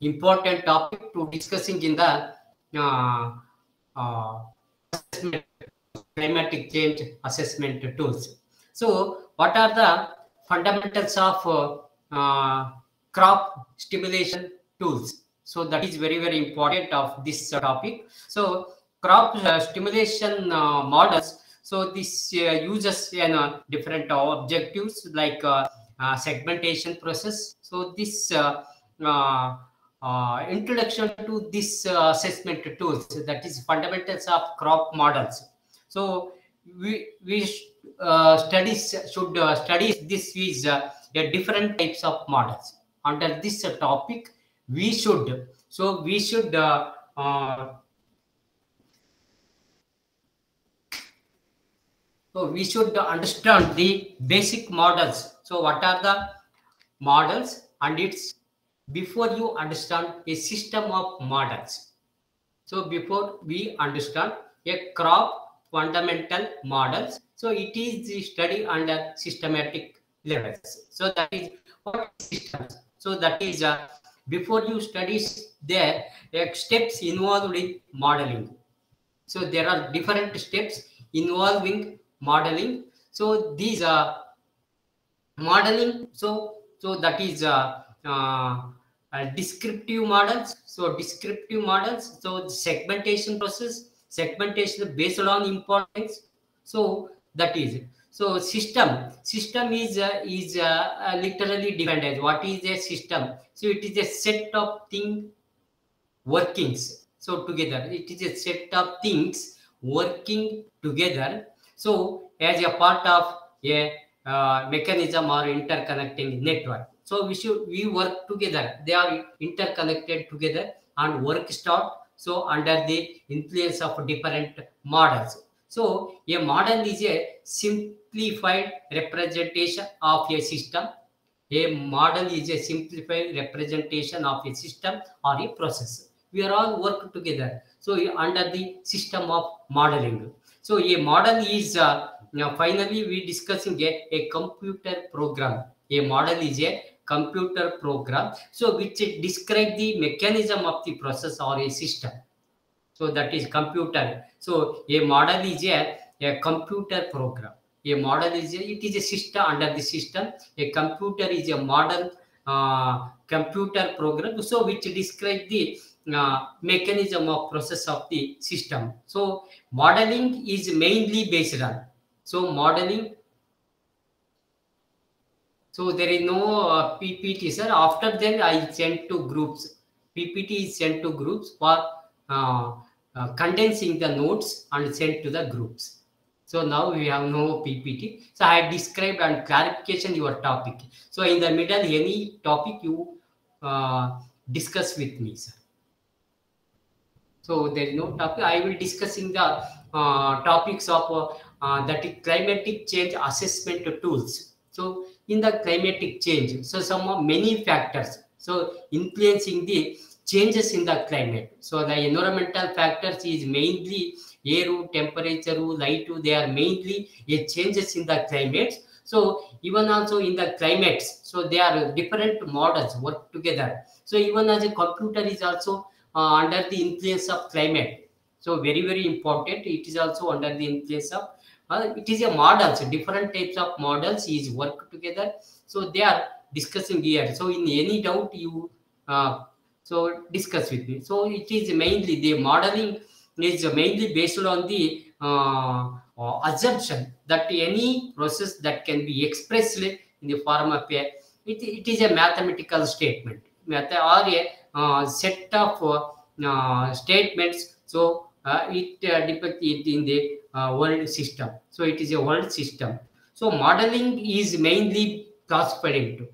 important topic to discussing in the uh, uh, climatic change assessment tools. So, what are the fundamentals of uh, crop stimulation tools? So, that is very, very important of this topic. So, crop stimulation models. So, this uses you know, different objectives like segmentation process. So, this uh, Uh, introduction to this uh, assessment tools that is fundamentals of crop models. So we we uh, studies should uh, study this is uh, a different types of models. Under this topic we should so we should so we should understand the basic models. So what are the models and its before you understand a system of models. So before we understand a crop fundamental models, so it is the study under systematic levels. So that is what systems. So that is uh, before you study there uh, steps involved in modeling. So there are different steps involving modeling. So these are modeling. So so that is uh, uh, uh, descriptive models. So descriptive models. So segmentation process. Segmentation based on importance. So that is it. so system. System is uh, is uh, literally defined as what is a system. So it is a set of thing workings. So together. It is a set of things working together. So as a part of a uh, mechanism or interconnecting network so we should we work together. They are interconnected together and work start. So under the influence of different models. So a model is a simplified representation of a system. A model is a simplified representation of a system or a process. We are all work together. So under the system of modeling. So a model is uh, now finally we discussing a, a computer program. A model is a computer program so which describe the mechanism of the process or a system so that is computer so a model is a, a computer program a model is a, it is a system under the system a computer is a model uh, computer program so which describe the uh, mechanism of process of the system so modeling is mainly based on so modeling so there is no uh, PPT, sir. After then, I sent to groups. PPT is sent to groups for uh, uh, condensing the notes and sent to the groups. So now we have no PPT. So I described and clarification your topic. So in the middle, any topic you uh, discuss with me, sir. So there is no topic. I will discussing the uh, topics of uh, that climatic change assessment tools. So in the climatic change. So some of many factors. So influencing the changes in the climate. So the environmental factors is mainly air, temperature, light, they are mainly a changes in the climate. So even also in the climates, so they are different models work together. So even as a computer is also uh, under the influence of climate. So very, very important. It is also under the influence of uh, it is a models different types of models is work together. So they are discussing here. So in any doubt you uh, so discuss with me. So it is mainly the modeling is mainly based on the uh, assumption that any process that can be expressed in the form of a it, it is a mathematical statement. Or a uh, set of uh, statements. So uh, it uh, depicts it in the uh, world system. So it is a world system. So modeling is mainly classified into.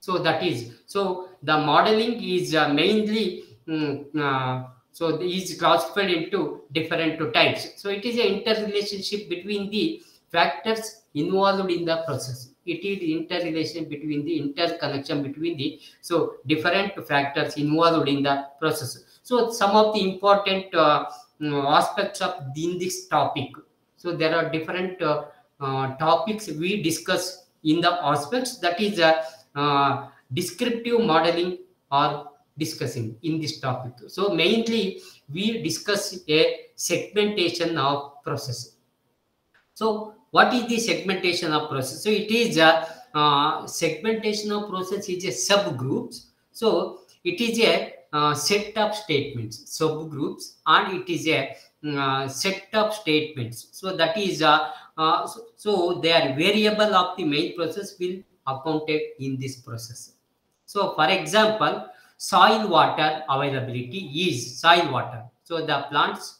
So that is so the modeling is uh, mainly um, uh, so is classified into different types. So it is an interrelationship between the factors involved in the process. It is interrelation between the interconnection between the so different factors involved in the process. So some of the important uh, aspects of in this topic. So there are different uh, uh, topics we discuss in the aspects that is uh, descriptive modeling or discussing in this topic. So mainly we discuss a segmentation of process. So what is the segmentation of process? So it is a uh, segmentation of process is a subgroups. So it is a uh, set of statements, subgroups, and it is a uh, set of statements. So that is uh, uh, so, so their variable of the main process will accounted in this process. So for example, soil water availability is soil water. So the plants,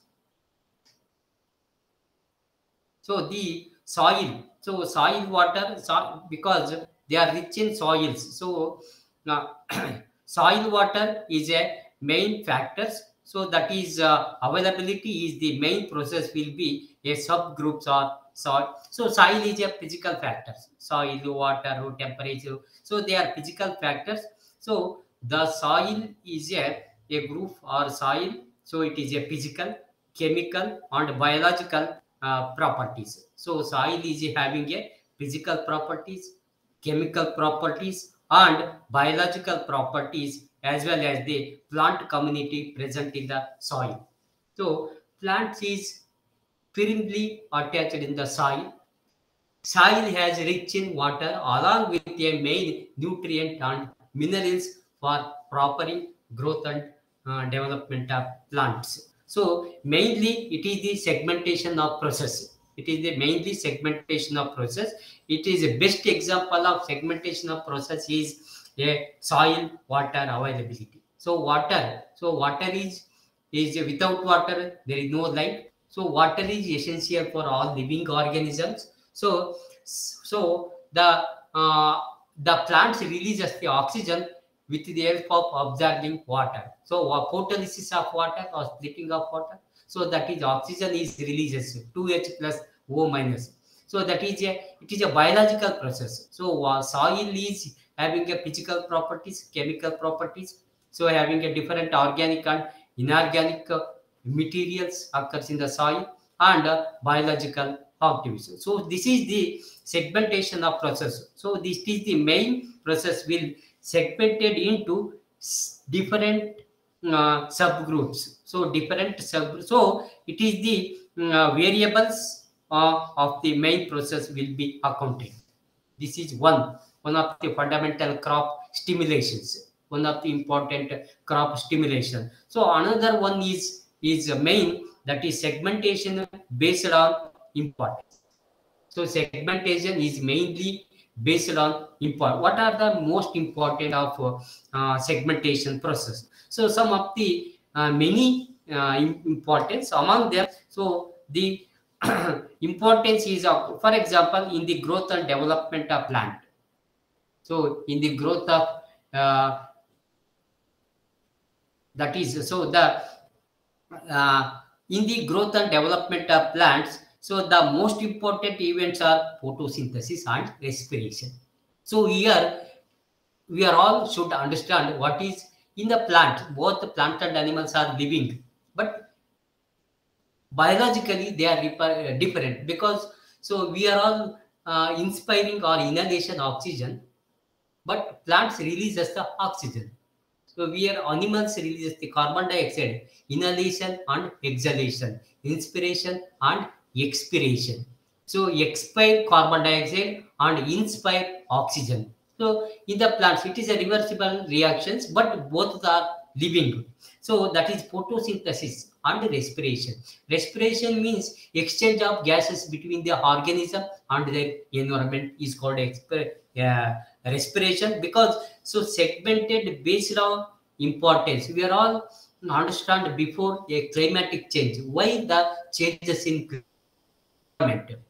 so the soil, so soil water, so because they are rich in soils. So uh, soil water is a main factors. So that is uh, availability is the main process will be a subgroups or soil. So soil is a physical factors. Soil, water, temperature. So they are physical factors. So the soil is a, a group or soil. So it is a physical, chemical and biological uh, properties. So soil is having a physical properties, chemical properties and biological properties as well as the plant community present in the soil. So plants is firmly attached in the soil. Soil has rich in water along with a main nutrient and minerals for proper growth and uh, development of plants. So mainly it is the segmentation of process. It is the mainly segmentation of process. It is a best example of segmentation of process is a soil water availability. So water, so water is is without water there is no life so water is essential for all living organisms. So, so the uh, the plants releases the oxygen with the help of absorbing water. So photolysis of water or splitting of water. So that is oxygen is releases 2H plus O minus. So that is a it is a biological process. So soil is having a physical properties, chemical properties. So having a different organic and inorganic uh, materials occurs in the soil and uh, biological activities. So this is the segmentation of process. So this is the main process will segmented into different uh, subgroups. So different sub. So it is the uh, variables uh, of the main process will be accounted. This is one one of the fundamental crop stimulations. One of the important crop stimulation. So another one is is main that is segmentation based on importance. So segmentation is mainly based on import. What are the most important of uh, segmentation process? So some of the uh, many uh, importance among them. So the importance is of, for example, in the growth and development of plant. So in the growth of uh, that is so the uh, in the growth and development of plants, so the most important events are photosynthesis and respiration. So here we are all should understand what is in the plant. Both the plant and animals are living, but biologically they are different because so we are all uh, inspiring or inhalation oxygen, but plants releases the oxygen. So we are animals releases the carbon dioxide, inhalation and exhalation, inspiration and expiration. So expire carbon dioxide and inspire oxygen. So in the plants, it is a reversible reactions, but both are living. So that is photosynthesis and respiration. Respiration means exchange of gases between the organism and the environment is called uh, respiration because so segmented based on importance. We are all understand before a climatic change. Why the changes in climate?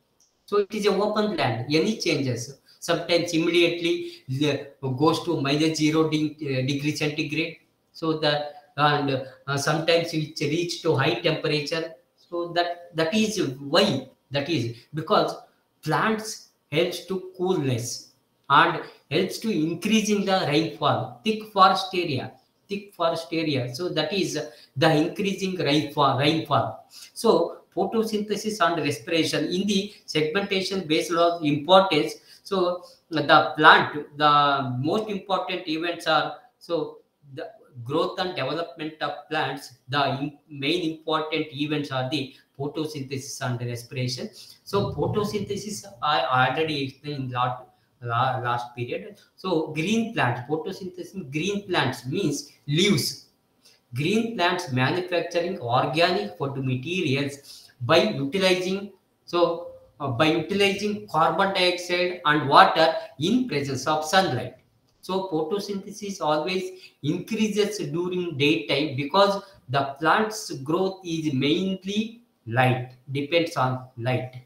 So it is an open land. Any changes sometimes immediately goes to minus zero de uh, degree centigrade. So that and uh, sometimes it reach to high temperature. So that that is why that is because plants helps to coolness and helps to increasing the rainfall. Thick forest area thick forest area. So that is the increasing rainfall rainfall. So photosynthesis and respiration. In the segmentation based on importance. So the plant, the most important events are so the growth and development of plants. The main important events are the photosynthesis and respiration. So photosynthesis I already explained lot last period. So green plants, photosynthesis, green plants means leaves. Green plants manufacturing organic food materials by utilizing so uh, by utilizing carbon dioxide and water in presence of sunlight. So photosynthesis always increases during daytime because the plant's growth is mainly light, depends on light.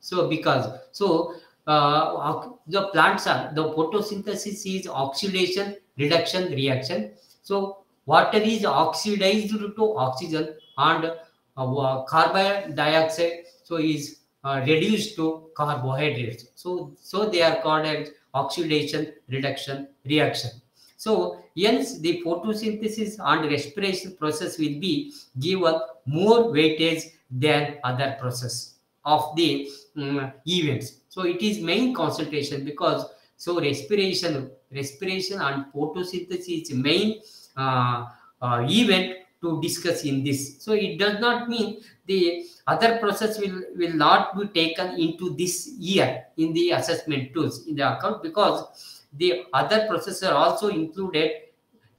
So because so uh, the plants are the photosynthesis is oxidation reduction reaction. So water is oxidized to oxygen and uh, carbon dioxide so is uh, reduced to carbohydrates. So so they are called as oxidation reduction reaction. So hence the photosynthesis and respiration process will be given more weightage than other process of the um, events. So it is main concentration because so respiration, respiration and photosynthesis is main uh, uh, event to discuss in this. So it does not mean the other process will, will not be taken into this year in the assessment tools in the account because the other processes are also included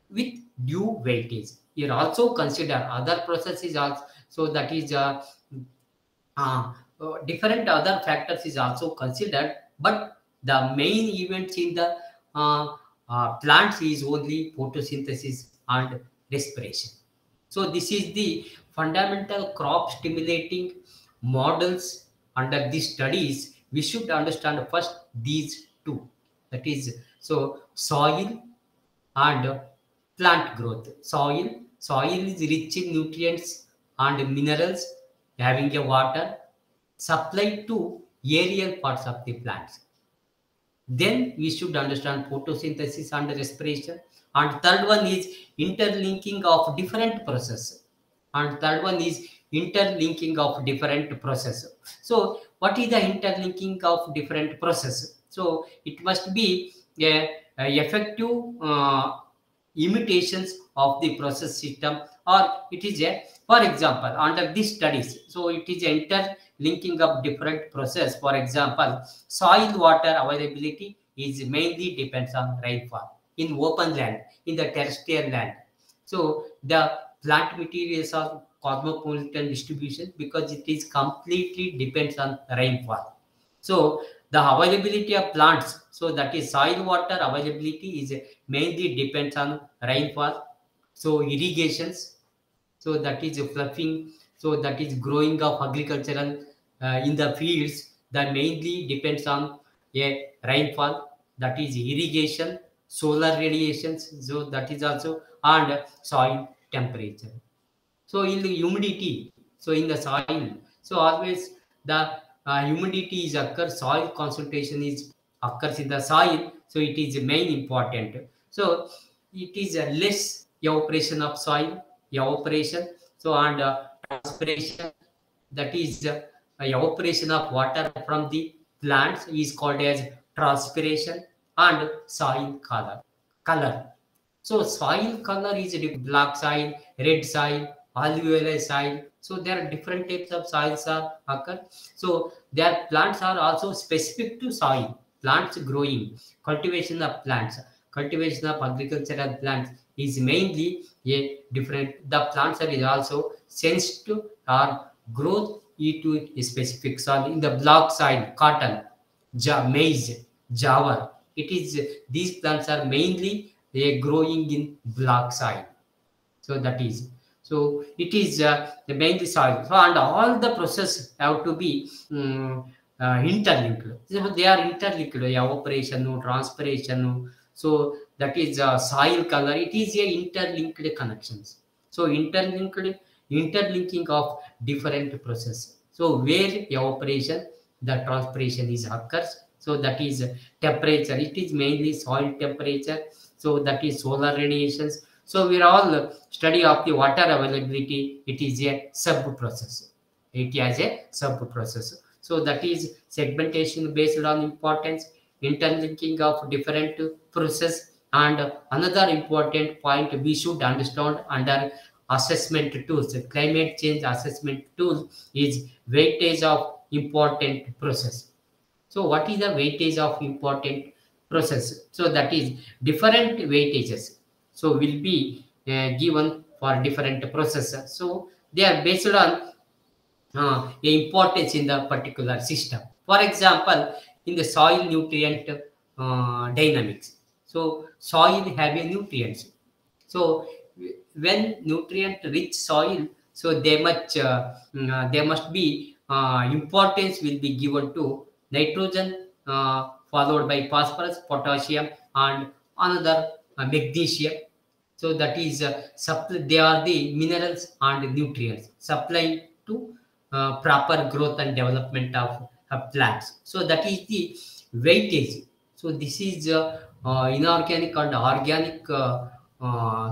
with due weightage. You also consider other processes also so that is uh, uh, different other factors is also considered but the main events in the uh, uh, plants is only photosynthesis and respiration so this is the fundamental crop stimulating models under these studies we should understand first these two that is so soil and plant growth soil soil is rich in nutrients and minerals having a water supplied to aerial parts of the plants. Then we should understand photosynthesis and respiration. And third one is interlinking of different processes. And third one is interlinking of different processes. So what is the interlinking of different processes? So it must be a, a effective uh, imitations of the process system or it is a for example under these studies so it is interlinking of different process for example soil water availability is mainly depends on rainfall in open land in the terrestrial land. So the plant materials are cosmopolitan distribution because it is completely depends on rainfall. So the availability of plants so that is soil water availability is mainly depends on rainfall. So irrigations so that is fluffing so that is growing of agricultural uh, in the fields that mainly depends on a rainfall that is irrigation solar radiations so that is also and soil temperature. So in the humidity so in the soil so always the uh, humidity is occur soil concentration is occurs in the soil so it is main important. So it is a less evaporation of soil evaporation so and uh, transpiration that is uh, evaporation of water from the plants is called as transpiration and soil color color so soil color is black soil red soil alluvial soil so there are different types of soils are occur. So their plants are also specific to soil. Plants growing, cultivation of plants, cultivation of agricultural plants is mainly a different. The plants are also sensitive or growth into a specific soil. In the black soil, cotton, ja, maize, jawar. It is these plants are mainly they are growing in black soil. So that is so it is uh, the mainly soil. So and all the process have to be um, uh, interlinked. So they are interlinked. Evaporation, transpiration. So that is uh, soil color. It is a interlinked connections. So interlinked, interlinking of different process. So where evaporation, the transpiration is occurs. So that is temperature. It is mainly soil temperature. So that is solar radiations so we are all study of the water availability. It is a sub process. it has a sub process. So that is segmentation based on importance, interlinking of different process. And another important point we should understand under assessment tools, climate change assessment tool is weightage of important process. So what is the weightage of important process? So that is different weightages. So will be uh, given for different processes. So they are based on uh, importance in the particular system. For example, in the soil nutrient uh, dynamics. So soil have a nutrients. So when nutrient rich soil, so they must uh, mm, uh, there must be uh, importance will be given to nitrogen uh, followed by phosphorus, potassium, and another uh, magnesium. So that is uh, they are the minerals and nutrients supply to uh, proper growth and development of uh, plants. So that is the weightage. So this is uh, uh, inorganic and organic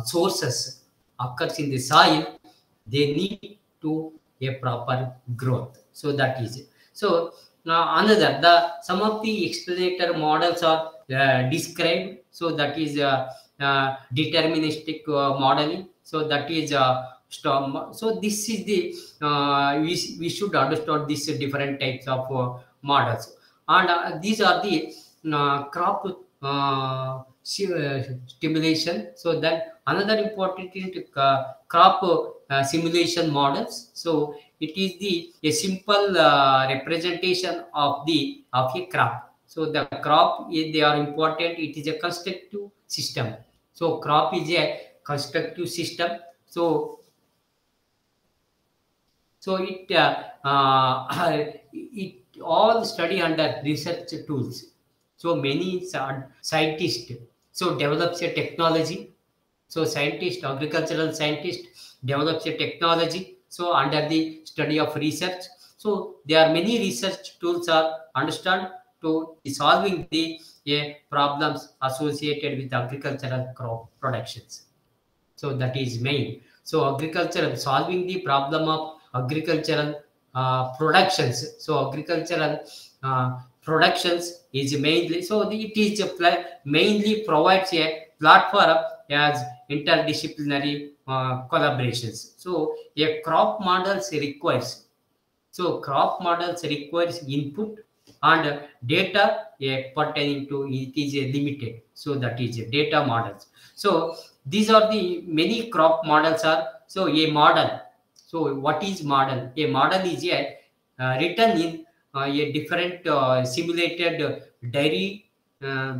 sources occurs in the soil. They need to a proper growth. So that is it. So now another the some of the explanator models are uh, described. So that is uh, uh, deterministic uh, modeling. So that is uh, storm. So this is the uh, we, we should understand these different types of uh, models, and these are the crop stimulation. So that another important crop simulation models. So it is the a simple uh, representation of the of a crop. So the crop is they are important. It is a constructive system. So crop is a constructive system. So so it uh, uh, it all study under research tools. So many scientists so develops a technology. So scientist, agricultural scientist develops a technology. So under the study of research. So there are many research tools are understand to solving the uh, problems associated with agricultural crop productions. So that is main. So agriculture solving the problem of agricultural uh, productions. So agricultural uh, productions is mainly so the- it is mainly provides a platform as interdisciplinary uh, collaborations. So a crop models requires so crop models requires input and data eh, pertaining to it is a limited. So that is a data models. So these are the many crop models are so a model. So what is model? A model is a uh, written in uh, a different uh, simulated uh, dairy uh,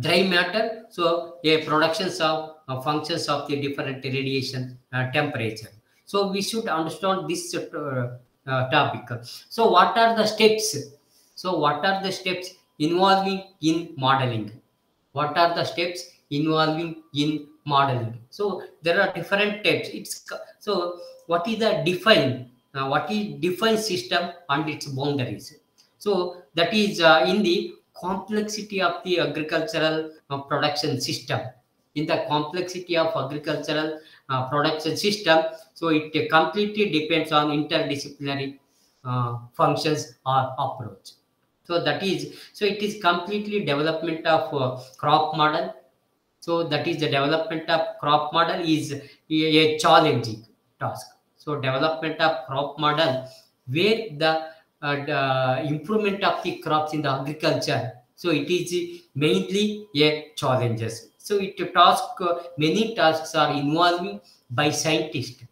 dry matter. So a productions of uh, functions of the different radiation uh, temperature. So we should understand this uh, topic. So what are the steps? So what are the steps involving in modeling? What are the steps involving in modeling? So there are different types. It's so what is the define? Uh, what is define system and its boundaries? So that is uh, in the complexity of the agricultural uh, production system. In the complexity of agricultural uh, production system, so it uh, completely depends on interdisciplinary uh, functions or approach. So that is so it is completely development of uh, crop model. So that is the development of crop model is a, a challenging task. So development of crop model where the uh, the improvement of the crops in the agriculture. So it is mainly a challenges. So it task many tasks are involving by scientists.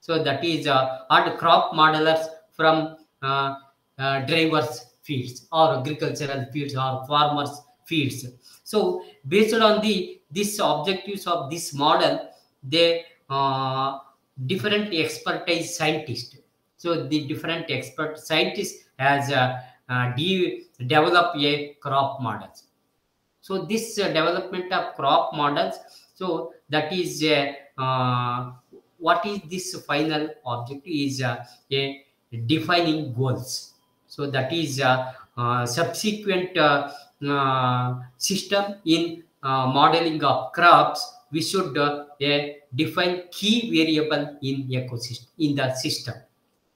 So that is uh, and crop modelers from uh, uh, drivers fields or agricultural fields or farmers fields. So based on the this objectives of this model, they uh, different expertise scientists so the different expert scientists has uh, uh, developed a crop models. So this uh, development of crop models, so that is uh, uh, what is this final objective is uh, a defining goals. So that is uh, uh, subsequent system in modeling of crops. We should define key variable in ecosystem in the system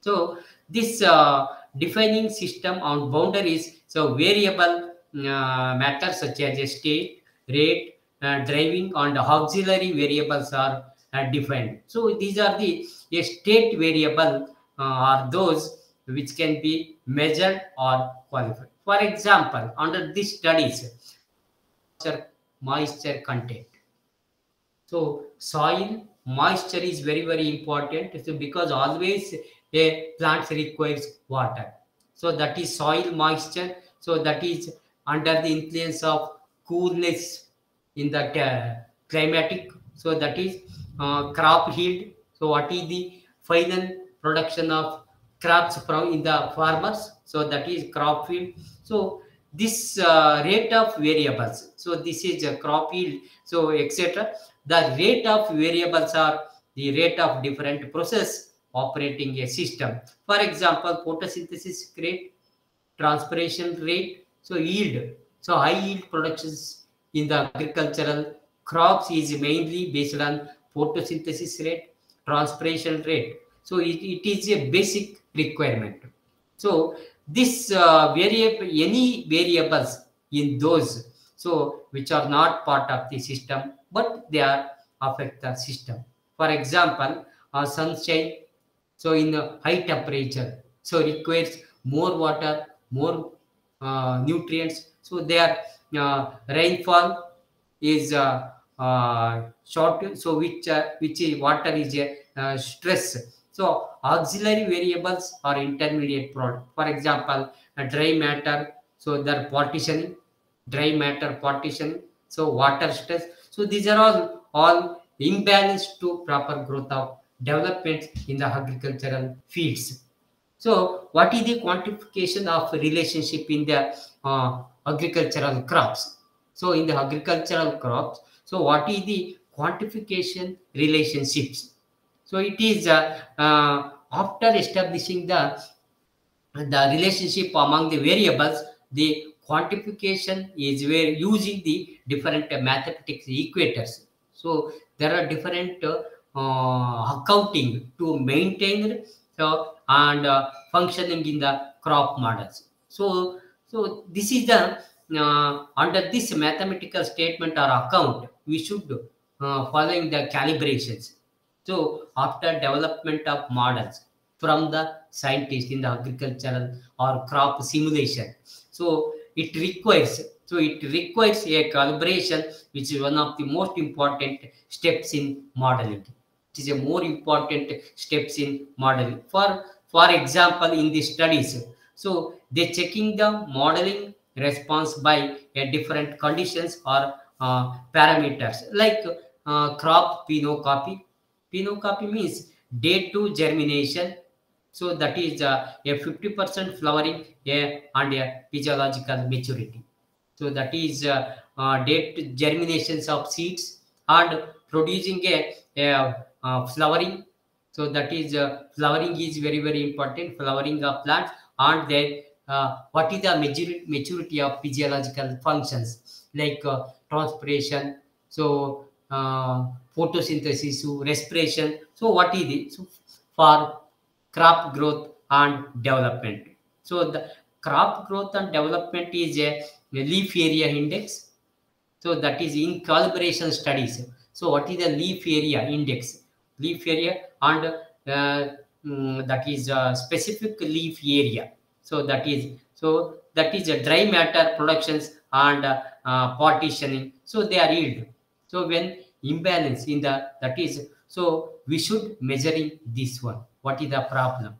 So this uh, defining system on boundaries, so variable uh, matters such as state, rate, uh, driving and auxiliary variables are uh, defined. So these are the state variable uh, are those which can be measured or qualified. For example, under these studies, moisture content. So soil moisture is very very important. So because always a plant requires water. So that is soil moisture. So that is under the influence of coolness in that uh, climatic. So that is uh, crop yield. So what is the final production of crops from in the farmers? So that is crop yield. So this uh, rate of variables. So this is a crop yield. So etc. The rate of variables are the rate of different process operating a system. For example, photosynthesis rate, transpiration rate, so yield. So high yield productions in the agricultural crops is mainly based on photosynthesis rate, transpiration rate. So it, it is a basic requirement. So this uh, variable, any variables in those, so which are not part of the system, but they are affect the system. For example, uh, sunshine, so in the high temperature, so requires more water, more uh, nutrients. So their uh, rainfall is uh, uh, short, so which uh, which is water is a uh, stress. So auxiliary variables are intermediate product. For example, dry matter, so their partitioning, dry matter partitioning, so water stress. So these are all all imbalance to proper growth of development in the agricultural fields. So what is the quantification of relationship in the uh, agricultural crops? So in the agricultural crops, so what is the quantification relationships? So it is uh, uh, after establishing the the relationship among the variables, the quantification is where using the different mathematics equators. So there are different uh, accounting to maintain so and uh, functioning in the crop models. So so this is the uh, under this mathematical statement or account we should uh, following the calibrations. So after development of models from the scientist in the agricultural or crop simulation, so it requires so it requires a calibration, which is one of the most important steps in modeling. It is a more important steps in modeling. For for example, in the studies, so they checking the modeling response by a different conditions or uh, parameters like uh, crop phenocopy. Phenocopy means day to germination. So that is uh, a 50% flowering a, and a physiological maturity. So that is uh, uh, date germinations of seeds and producing a, a uh, flowering. So that is uh, flowering is very very important. Flowering of plants and then uh, what is the maturity, maturity of physiological functions like uh, transpiration, so photosynthesis, so respiration. So what is it? So for crop growth and development. So the crop growth and development is a leaf area index. So that is in calibration studies. So what is the leaf area index? Leaf area and mm, that is specific leaf area. So that is so that is a dry matter productions and uh, uh, partitioning. So they are yield. So when imbalance in the that is so we should measuring this one. What is the problem?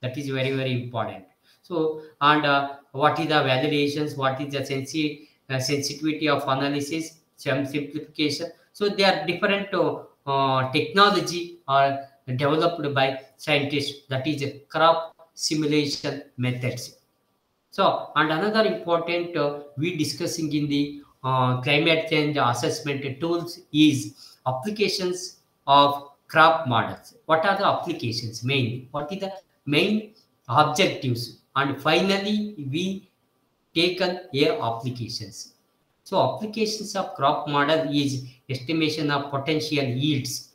That is very very important. So and uh, what is the validations? What is the sensi- uh, sensitivity of analysis? Some simplification. So they are different uh, technology are developed by scientists. That is a crop simulation methods. So and another important uh, we discussing in the uh, climate change assessment tools is applications of crop models. What are the applications mainly? What is the main objectives? And finally, we taken a applications. So applications of crop model is estimation of potential yields.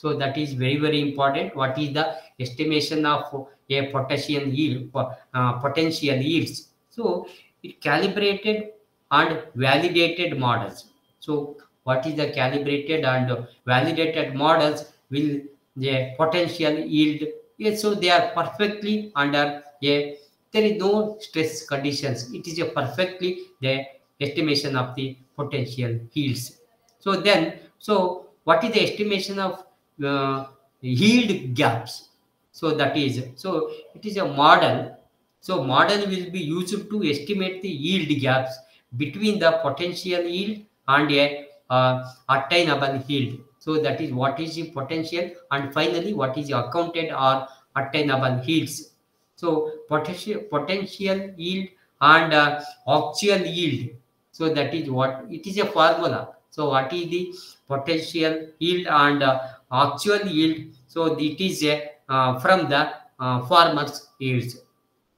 So that is very, very important. What is the estimation of a potential yield, uh, potential yields. So it calibrated and validated models. So what is the calibrated and validated models will the potential yield. Yes, so they are perfectly under a there is no stress conditions. It is a perfectly the estimation of the potential yields. So then, so what is the estimation of uh, yield gaps? So that is, so it is a model. So model will be used to estimate the yield gaps between the potential yield and a uh, attainable yield. So that is what is the potential and finally what is accounted or attainable yields. So potential potential yield and uh, actual yield. So that is what it is a formula. So what is the potential yield and uh, actual yield? So it is uh, from the uh, farmer's yields.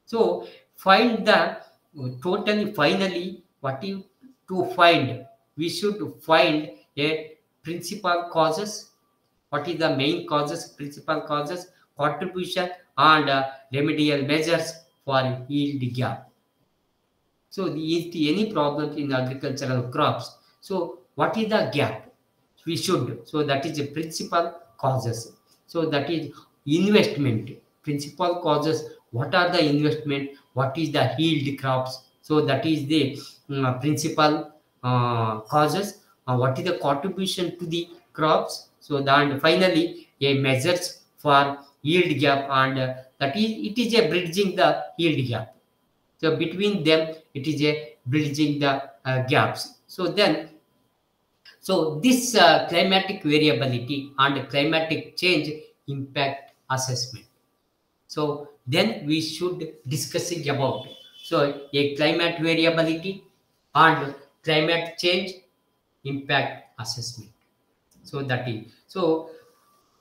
So find the totally finally what you to find we should find a principal causes what is the main causes principal causes contribution and uh, remedial measures for yield gap so the, any problem in agricultural crops so what is the gap we should. So that is the principal causes. So that is investment. Principal causes what are the investment? What is the yield crops? So that is the um, principal uh, causes. Uh, what is the contribution to the crops? So then finally a measures for yield gap and uh, that is it is a bridging the yield gap. So between them it is a bridging the uh, gaps. So then so this uh, climatic variability and climatic change impact assessment. So then we should discuss discussing about so a climate variability and climate change impact assessment. So that is so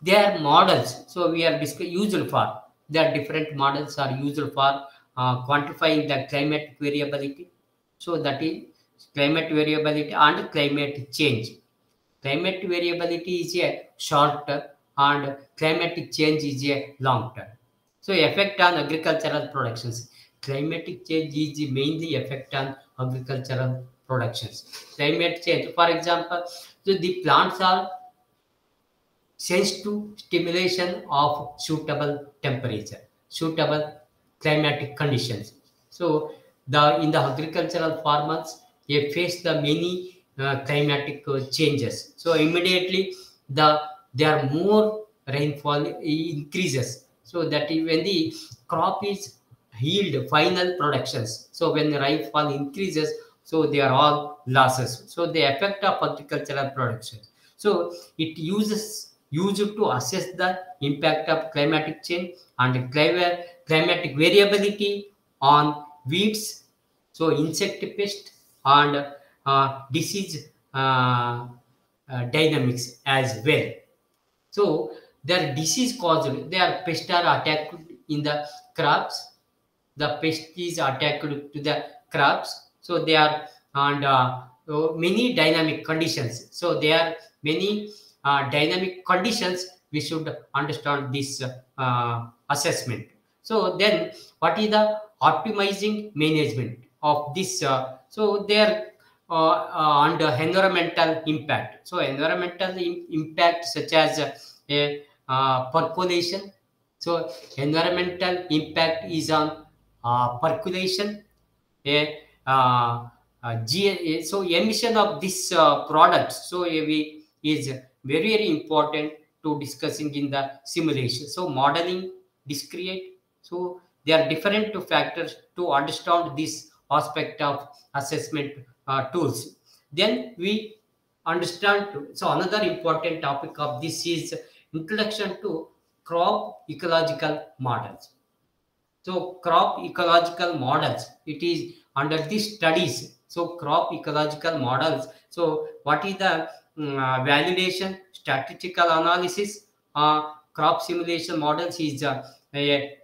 they are models. So we are used for there are different models are used for uh, quantifying the climate variability. So that is climate variability and climate change climate variability is a short term and climatic change is a long term so effect on agricultural productions climatic change is mainly effect on agricultural productions. Climate change, for example, so the plants are sense to stimulation of suitable temperature, suitable climatic conditions. So the in the agricultural farmers, they face the many uh, climatic uh, changes. So immediately the there are more rainfall increases. So that when the crop is yield final productions. So when the rainfall increases, so they are all losses. So the effect of agricultural production. So it uses used to assess the impact of climatic change and climatic variability on weeds, so insect pest and uh, disease uh, uh, dynamics as well. So their disease caused, their pest are attacked in the crops. The pest is attacked to the crops so they are and uh, many dynamic conditions so there are many uh, dynamic conditions we should understand this uh, assessment so then what is the optimizing management of this uh, so there uh, uh, under environmental impact. So environmental impact such as a percolation. So environmental impact is on percolation uh, uh, so emission of this uh, products so we is very very important to discussing in the simulation. So modeling discrete. So there are different factors to understand this aspect of assessment uh, tools. Then we understand so another important topic of this is introduction to crop ecological models. So crop ecological models it is under these studies. So crop ecological models so what is the um, uh, validation statistical analysis uh, crop simulation models is uh,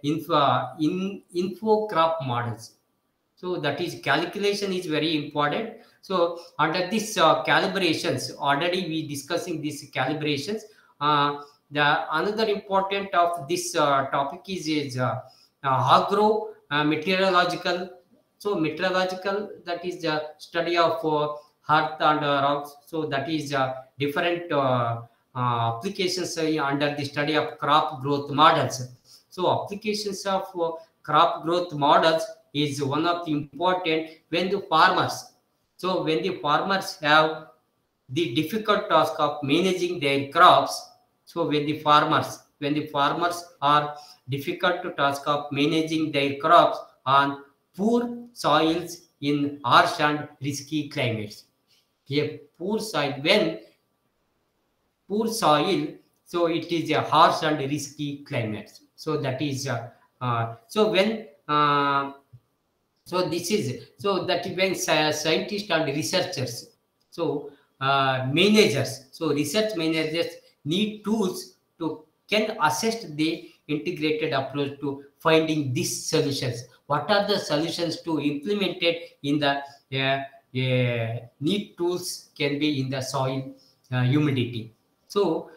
info in InfoCrop models so that is calculation is very important so under this uh, calibrations already we discussing these calibrations uh, the another important of this uh, topic is is uh, uh, agro uh, meteorological. So meteorological that is the study of uh, earth and rocks. So that is different applications under the study of crop growth models. So applications of crop growth models is one of the important when the farmers. So when the farmers have the difficult task of managing their crops. So when the farmers, when the farmers are difficult to task of managing their crops on poor soils in harsh and risky climates. A poor soil, when poor soil, so it is a harsh and risky climate. So that is, uh, so when, uh, so this is, so that when scientists and researchers, so uh, managers, so research managers need tools to can assess the integrated approach to finding these solutions. What are the solutions to implement it in the uh, uh, need tools can be in the soil uh, humidity. So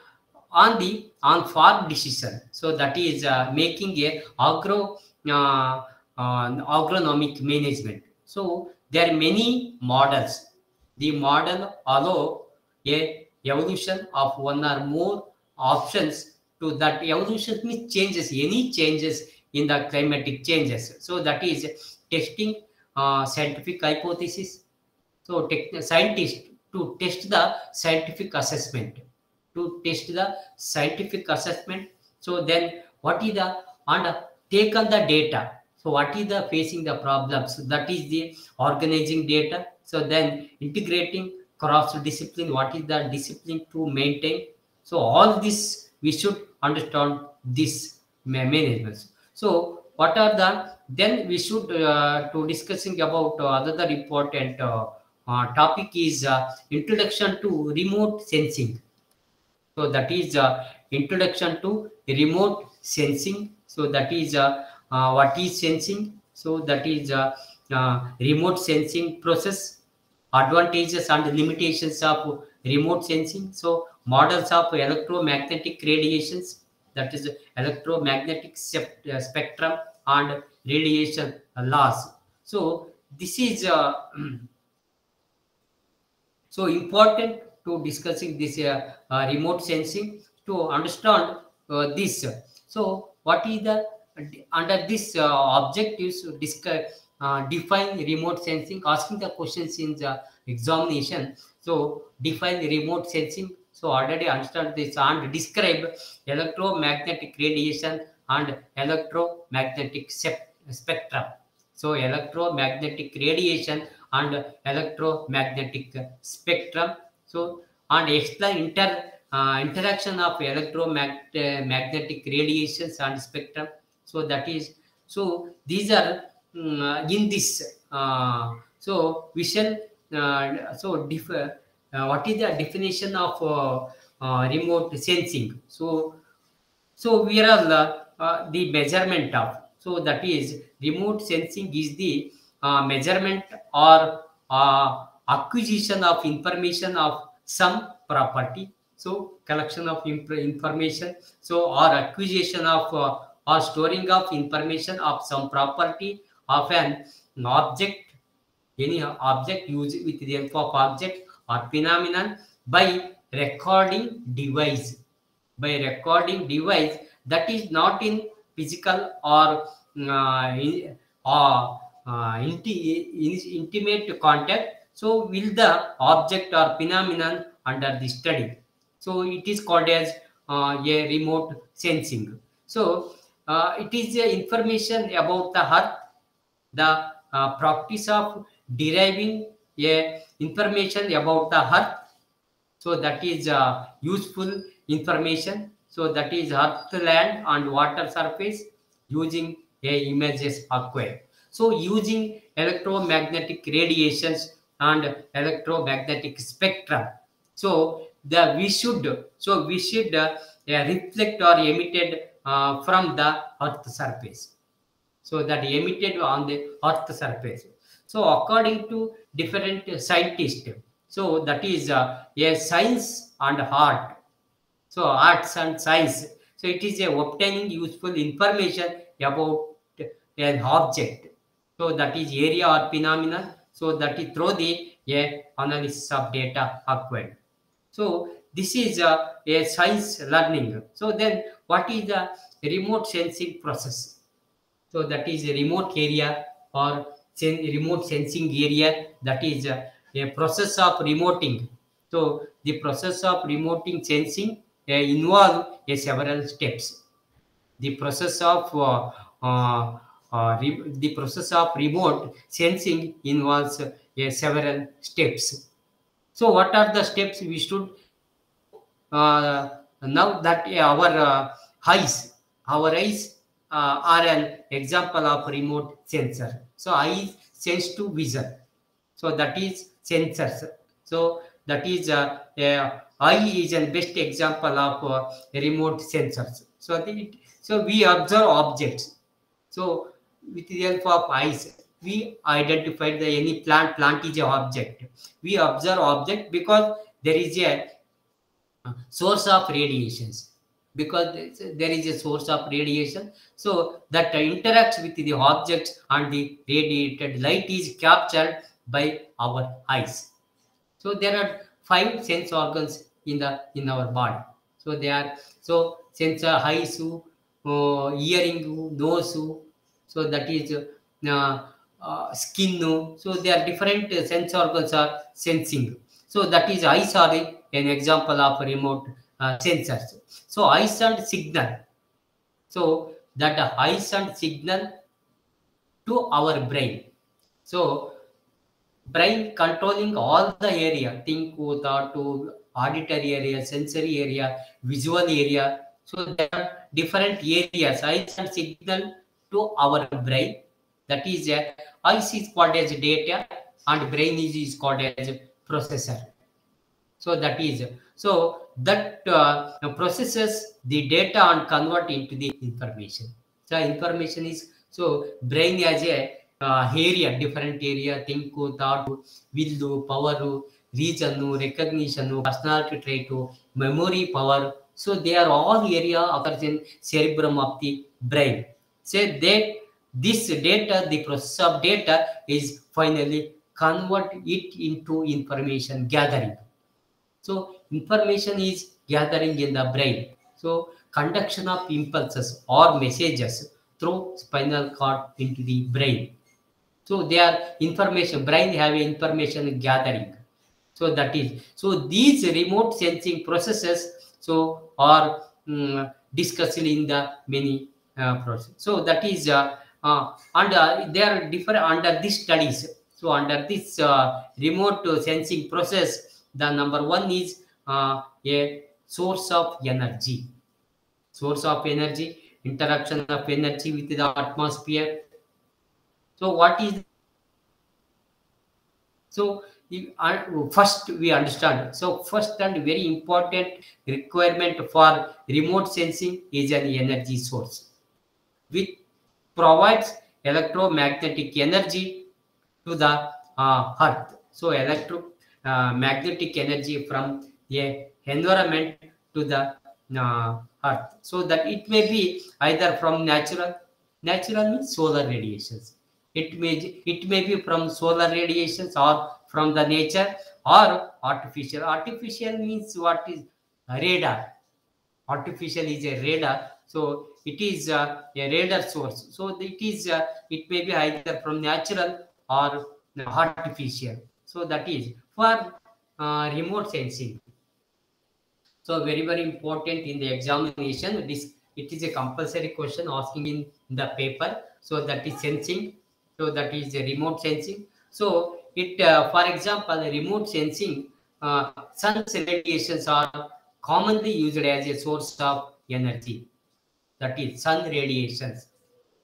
on the on farm decision, so that is uh, making a agro uh, uh, agronomic management. So there are many models. The model allow a evolution of one or more options to that evolution means changes any changes in the climatic changes. So that is testing uh, scientific hypothesis. So scientists to test the scientific assessment to test the scientific assessment. So then what is the and take on the data. So what is the facing the problems? So that is the organizing data. So then integrating cross discipline. What is the discipline to maintain? So all this we should understand this ma- management. So what are the then we should uh, to discussing about uh, another important uh, uh, topic is uh, introduction to remote sensing. So that is uh, introduction to remote sensing. So that is uh, uh, what is sensing. So that is uh, uh, remote sensing process, advantages and limitations of remote sensing. So models of electromagnetic radiations, that is electromagnetic uh, spectrum and radiation laws. So this is so important to discussing this uh, uh, remote sensing to understand uh, this. So what is the under this objectives discuss uh, define remote sensing asking the questions in the examination. So define remote sensing. So already understand this and describe electromagnetic radiation and electromagnetic spectrum. So electromagnetic radiation and electromagnetic spectrum so and explain inter uh, interaction of electromagnetic radiations and spectrum so that is so these are uh, in this uh, so vision uh, so differ uh, what is the definition of uh, uh, remote sensing? So so we are the, uh, the measurement of so that is remote sensing is the uh, measurement or uh, acquisition of information of some property. So collection of information. So or acquisition of uh, or storing of information of some property of an object any object used with the help of object or phenomenon by recording device. By recording device that is not in physical or uh, in, or uh, inti- in- intimate contact so will the object or phenomenon under the study? So it is called as uh, a remote sensing. So uh, it is uh, information about the earth the uh, practice of deriving a information about the earth. So that is uh, useful information. So that is earth land and water surface using a images acquired so using electromagnetic radiations and electromagnetic spectrum so the we should so we should uh, reflect or emitted uh, from the earth surface so that emitted on the earth surface so according to different scientists so that is uh, a science and art So arts and science. So it is a obtaining useful information about an object. So that is area or phenomenon. So that is through the a analysis of data acquired. So this is a, a science learning. So then what is the remote sensing process? So that is a remote area or sen remote sensing area that is a, a process of remoting. So the process of remoting sensing uh, involve several steps. The process of uh, uh, the process of remote sensing involves uh, several steps. So what are the steps we should uh, now that our uh, eyes, our eyes uh, are an example of remote sensor. So eyes sense to vision. So that is sensors. So that is uh, eye is a best example of uh, remote sensors. So the, so we observe objects. So with the help of eyes, we identified the any plant. Plant is a object. We observe object because there is a source of radiations because there is a source of radiation so that interacts with the objects and the radiated light is captured by our eyes so there are five sense organs in the in our body so they are so sensor eyes uh, hearing nose so that is uh, uh, skin so they are different sense organs are sensing so that is eyes are an example of remote uh, sensors. So eyes and signal. So that eyes and signal to our brain. So brain controlling all the area, think, thought, to auditory area, sensory area, visual area. So there are different areas, eyes and signal to our brain. That is, uh, eyes is called as data and brain is, is called as processor. So that is so that uh, processes the data and convert into the information. So information is so brain has a uh, area different area think thought will power region recognition personality trait memory power. So they are all area occurs in cerebrum of the brain so that this data the process of data is finally convert it into information gathering so information is gathering in the brain. So conduction of impulses or messages through spinal cord into the brain. So they are information, brain have information gathering. So that is, so these remote sensing processes so are um, discussed in the many process. So that is, uh, uh, and uh, they are different under these studies. So under this uh, remote sensing process, the number one is a source of energy source of energy interaction of energy with the atmosphere so what is so first we understand so first and very important requirement for remote sensing is an energy source which provides electromagnetic energy to the uh, earth. So electromagnetic uh, energy from the environment to the uh, earth. So that it may be either from natural natural means solar radiations. It may it may be from solar radiations or from the nature or artificial. Artificial means what is radar. Artificial is a radar. So it is uh, a radar source so it is uh, it may be either from natural or artificial so that is for uh, remote sensing. So very, very important in the examination. This it is a compulsory question asking in the paper. So that is sensing. So that is a remote sensing. So it, uh, for example, remote sensing, uh, sun's radiations are commonly used as a source of energy. That is sun radiations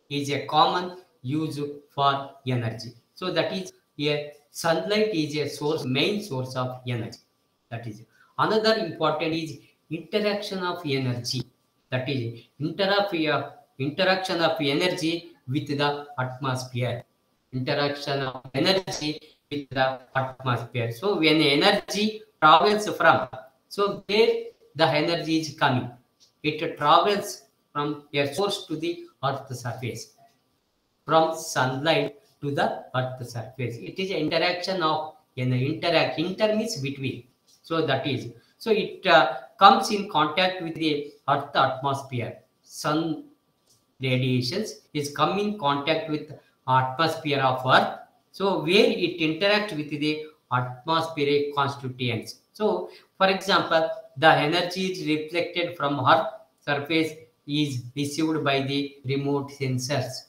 is a common use for energy. So that is a sunlight is a source main source of energy that is another important is interaction of energy that is interaction interaction of energy with the atmosphere interaction of energy with the atmosphere so when energy travels from so there the energy is coming. It travels from a source to the earth surface, from sunlight to the earth surface. It is interaction of an interact. Inter means between. So that is. So it uh, comes in contact with the earth atmosphere. Sun radiations is come in contact with atmosphere of earth. So where it interacts with the atmospheric constituents. So for example, the energy is reflected from earth surface is received by the remote sensors.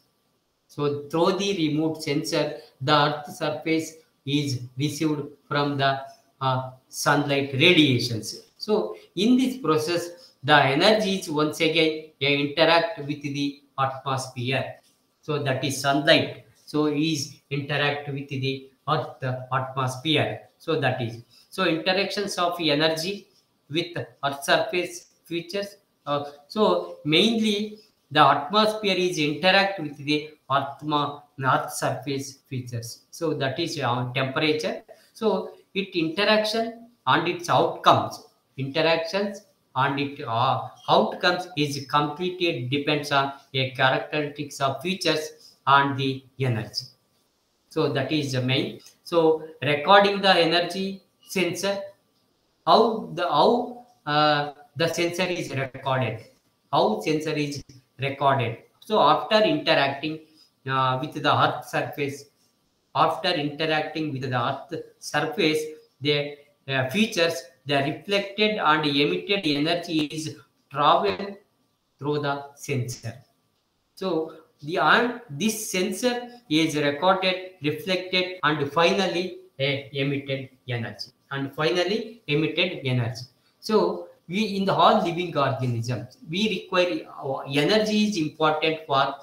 So through the remote sensor, the earth surface is received from the uh, sunlight radiations. So in this process, the energies once again interact with the atmosphere. So that is sunlight. So is interact with the earth atmosphere. So that is. So interactions of energy with earth surface features. Uh, so mainly the atmosphere is interact with the earth, earth surface features. So that is uh, temperature. So it interaction and its outcomes interactions and it uh, outcomes is completely depends on a characteristics of features and the energy so that is the main so recording the energy sensor how the how uh, the sensor is recorded how sensor is recorded so after interacting uh, with the earth surface after interacting with the earth surface the uh, features the reflected and emitted energy is travel through the sensor. So the and this sensor is recorded, reflected, and finally uh, emitted energy. And finally emitted energy. So we in the whole living organisms, we require energy is important for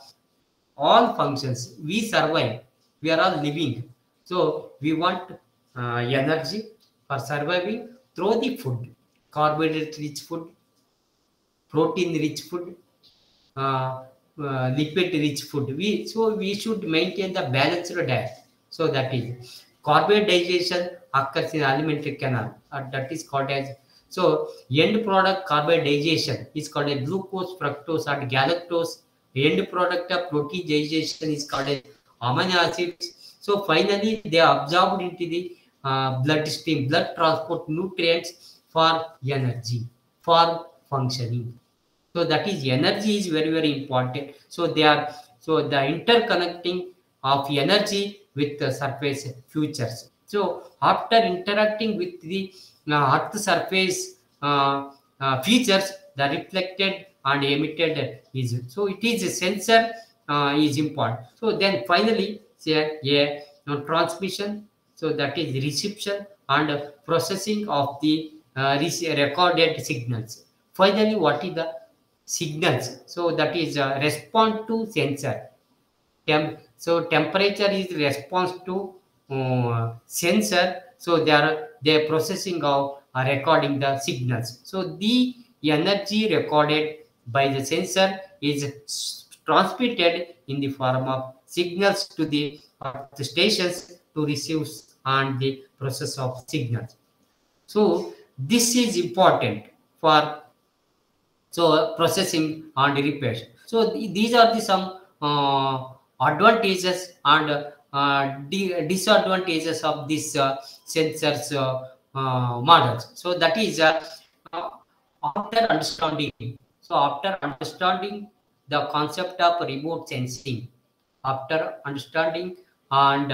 all functions. We survive. We are all living. So we want uh, energy for surviving through the food, carbohydrate rich food, protein rich food, uh, uh, rich food. We so we should maintain the balanced diet. So that is carbohydrate occurs in alimentary canal. Uh, that is called as so end product carbohydrate is called a glucose, fructose, and galactose. End product of protein digestion is called as amino acids. So finally, they are absorbed into the uh, blood stream, blood transport nutrients for energy, for functioning. So that is energy is very, very important. So they are, so the interconnecting of energy with the surface features. So after interacting with the earth surface uh, uh, features, the reflected and emitted is, so it is a sensor uh, is important. So then finally, say, a, a transmission so that is reception and processing of the uh, recorded signals. Finally, what is the signals? So that is response to sensor. Temp so temperature is response to uh, sensor. So there are they are processing of uh, recording the signals. So the energy recorded by the sensor is transmitted in the form of signals to the, uh, the stations to receive and the process of signals. So this is important for so processing and repair. So th these are the some uh, advantages and disadvantages of this uh, sensors uh, uh, models. So that is uh, after understanding. So after understanding the concept of remote sensing, after understanding and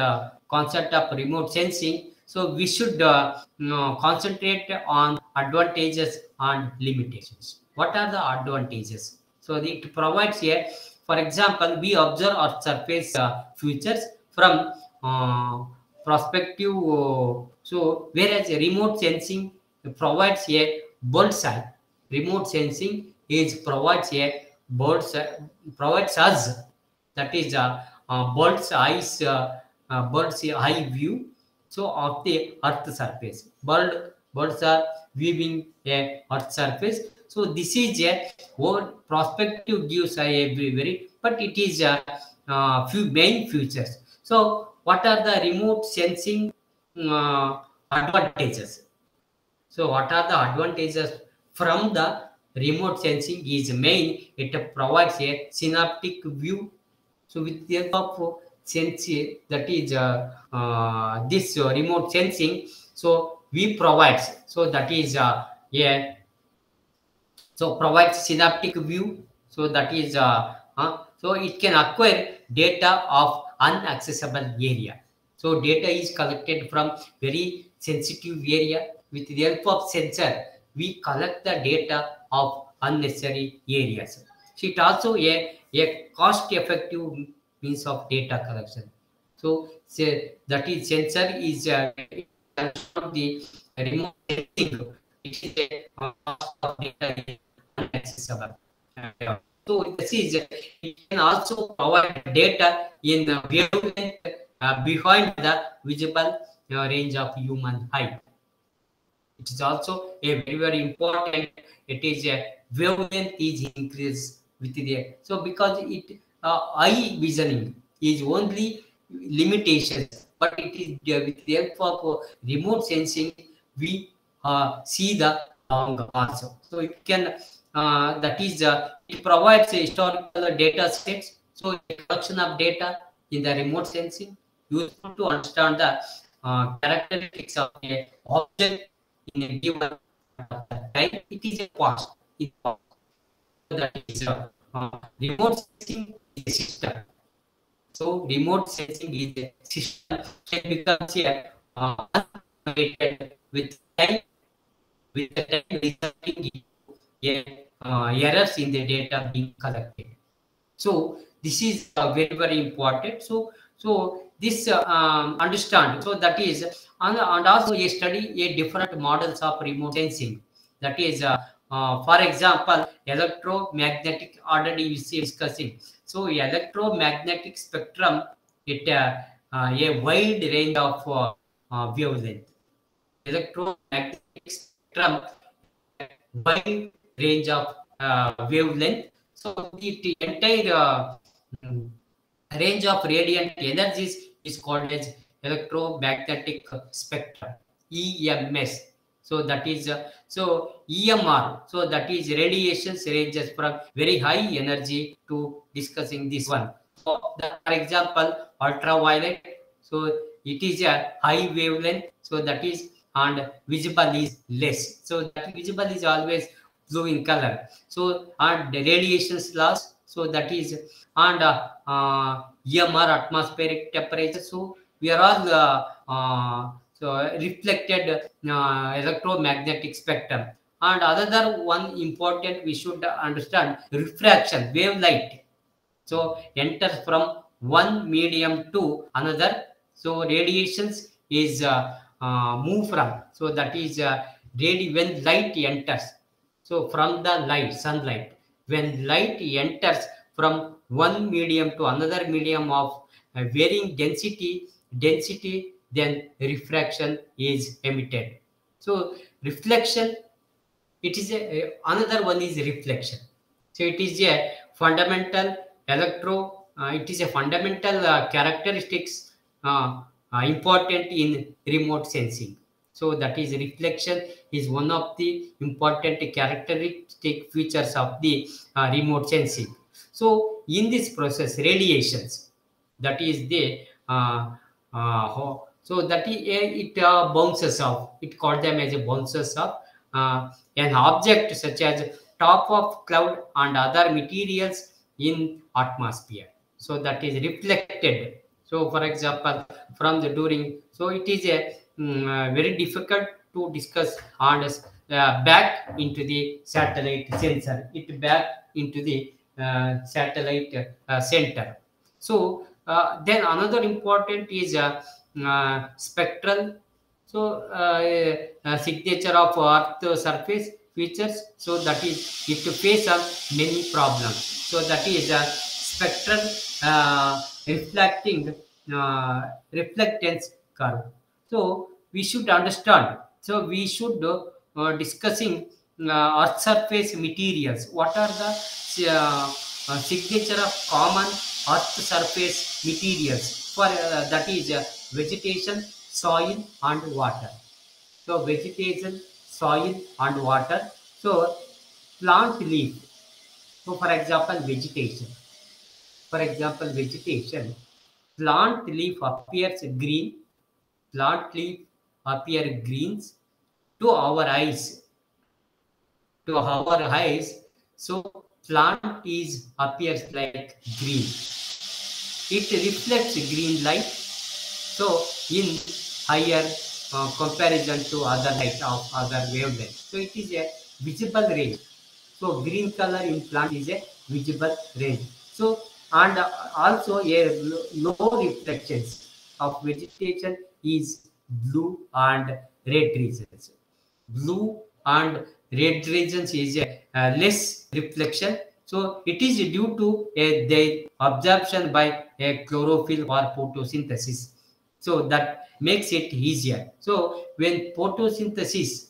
concept of remote sensing. So we should uh, you know, concentrate on advantages and limitations. What are the advantages? So it provides here, for example, we observe Earth surface uh, features from uh, perspective. Uh, so whereas remote sensing provides a bird's eye. Remote sensing is provides a bird's provides us that is a uh, bird's eyes uh, bird's eye view so of the earth surface bird birds are viewing a earth surface so this is a whole perspective gives a very but it is a uh, few main features so what are the remote sensing uh, advantages so what are the advantages from the remote sensing is main. It provides a synaptic view. So with the help of sensing, that is uh, uh, this remote sensing, so we provide. So that is uh, a so provides synaptic view. So that is uh, uh, so it can acquire data of unaccessible area. So data is collected from very sensitive area with the help of sensor. We collect the data of unnecessary areas. So it also a, a cost-effective means of data collection. So say that is sensor is uh, the remote sensing. It is a cost of data. So this is it can also provide data in the wavelength uh, behind the visible uh, range of human eye. It is also a very very important. It is a wavelength is increased with the so because it uh, eye visioning is only limitations, but it is uh, with the help of uh, remote sensing we uh, see the long also. So it can uh, that is uh, it provides historical data sets. So collection of data in the remote sensing useful to understand the uh, characteristics of a object in a given time. It is a cost. It that is uh, uh, remote sensing is a system. So remote sensing is a system. It becomes a uh, with time with the time resulting in errors in the data being collected. So this is uh, very very important. So so this uh, um, understand. So that is and, and also a study a different models of remote sensing. That is uh, uh, for example electromagnetic already we see discussing. So electromagnetic spectrum it uh, uh, a wide range of uh, uh, wavelength. Electromagnetic spectrum wide range of uh, wavelength. So the entire uh, range of radiant energies is called as electromagnetic spectrum EMS. So that is uh, so EMR. So that is radiations ranges from very high energy to discussing this one. So for example, ultraviolet. So it is a high wavelength. So that is and visible is less. So that visible is always in color. So and radiations loss. So that is and uh, uh, EMR atmospheric temperature. So we are all uh, uh, so reflected uh, electromagnetic spectrum. And another one important we should understand refraction, wave light. So enters from one medium to another. So radiations is uh, uh, move from. So that is uh, when light enters. So from the light, sunlight, when light enters from one medium to another medium of uh, varying density, density, then refraction is emitted. So reflection, it is a another one is reflection. So it is a fundamental electro. Uh, it is a fundamental uh, characteristics uh, uh, important in remote sensing. So that is reflection is one of the important characteristic features of the uh, remote sensing. So in this process, radiations, that is the uh, uh, so that is it uh, bounces off. It called them as a bounces off uh, an object such as top of cloud and other materials in atmosphere. So that is reflected. So for example, from the during, so it is a mm, uh, very difficult to discuss and uh, back into the satellite sensor. It back into the uh, satellite uh, center. So uh, then another important is uh, spectral. So signature of Earth surface features. So that is it faces many problems. So that is a spectral reflecting reflectance curve. So we should understand. So we should uh, discussing uh, Earth surface materials. What are the uh, uh, signature of common Earth surface materials? For uh, that is uh, vegetation, soil, and water. So vegetation, soil, and water. So plant leaf. So for example, vegetation. For example, vegetation. Plant leaf appears green. Plant leaf appear greens to our eyes. To our eyes. So plant is appears like green. It reflects green light. So in higher uh, comparison to other light of other wavelength. So it is a visible range. So green color in plant is a visible range. So and also a low reflections of vegetation is blue and red regions. Blue and red regions is a, a less reflection. So it is due to a, the absorption by a chlorophyll or photosynthesis. So that makes it easier. So when photosynthesis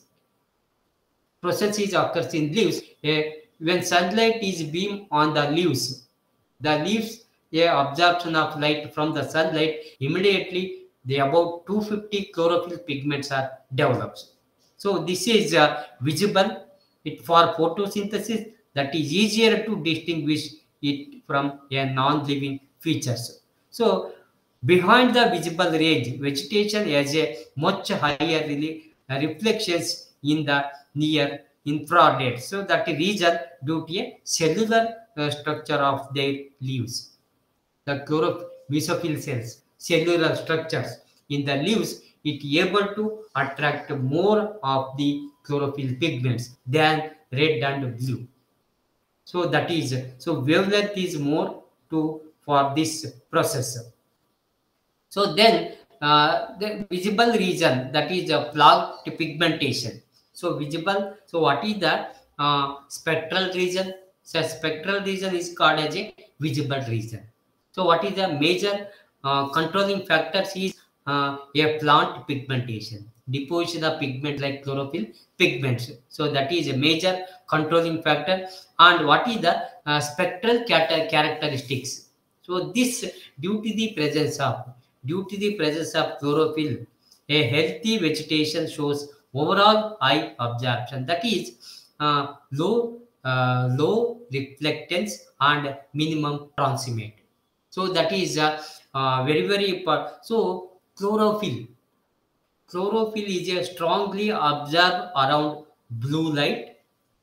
processes occurs in leaves, uh, when sunlight is beam on the leaves, the leaves a absorption of light from the sunlight immediately the about 250 chlorophyll pigments are developed. So this is uh, visible it for photosynthesis that is easier to distinguish it from a non-living features. So behind the visible range, vegetation has a much higher really, uh, reflections in the near infrared. So that region due to a cellular uh, structure of their leaves. The chlorophyll cells, cellular structures in the leaves, it able to attract more of the chlorophyll pigments than red and blue. So that is so wavelength is more to for this process. So then uh, the visible region that is a plug pigmentation. So visible. So what is the uh, spectral region? So spectral region is called as a visible region. So what is the major uh, controlling factors is uh, a plant pigmentation, deposition of pigment like chlorophyll pigments. So that is a major controlling factor. And what is the uh, spectral characteristics? So this due to the presence of due to the presence of chlorophyll, a healthy vegetation shows overall high absorption. That is uh, low uh, low reflectance and minimum transmit. So that is uh, uh, very very important. So chlorophyll, chlorophyll is a strongly absorbed around blue light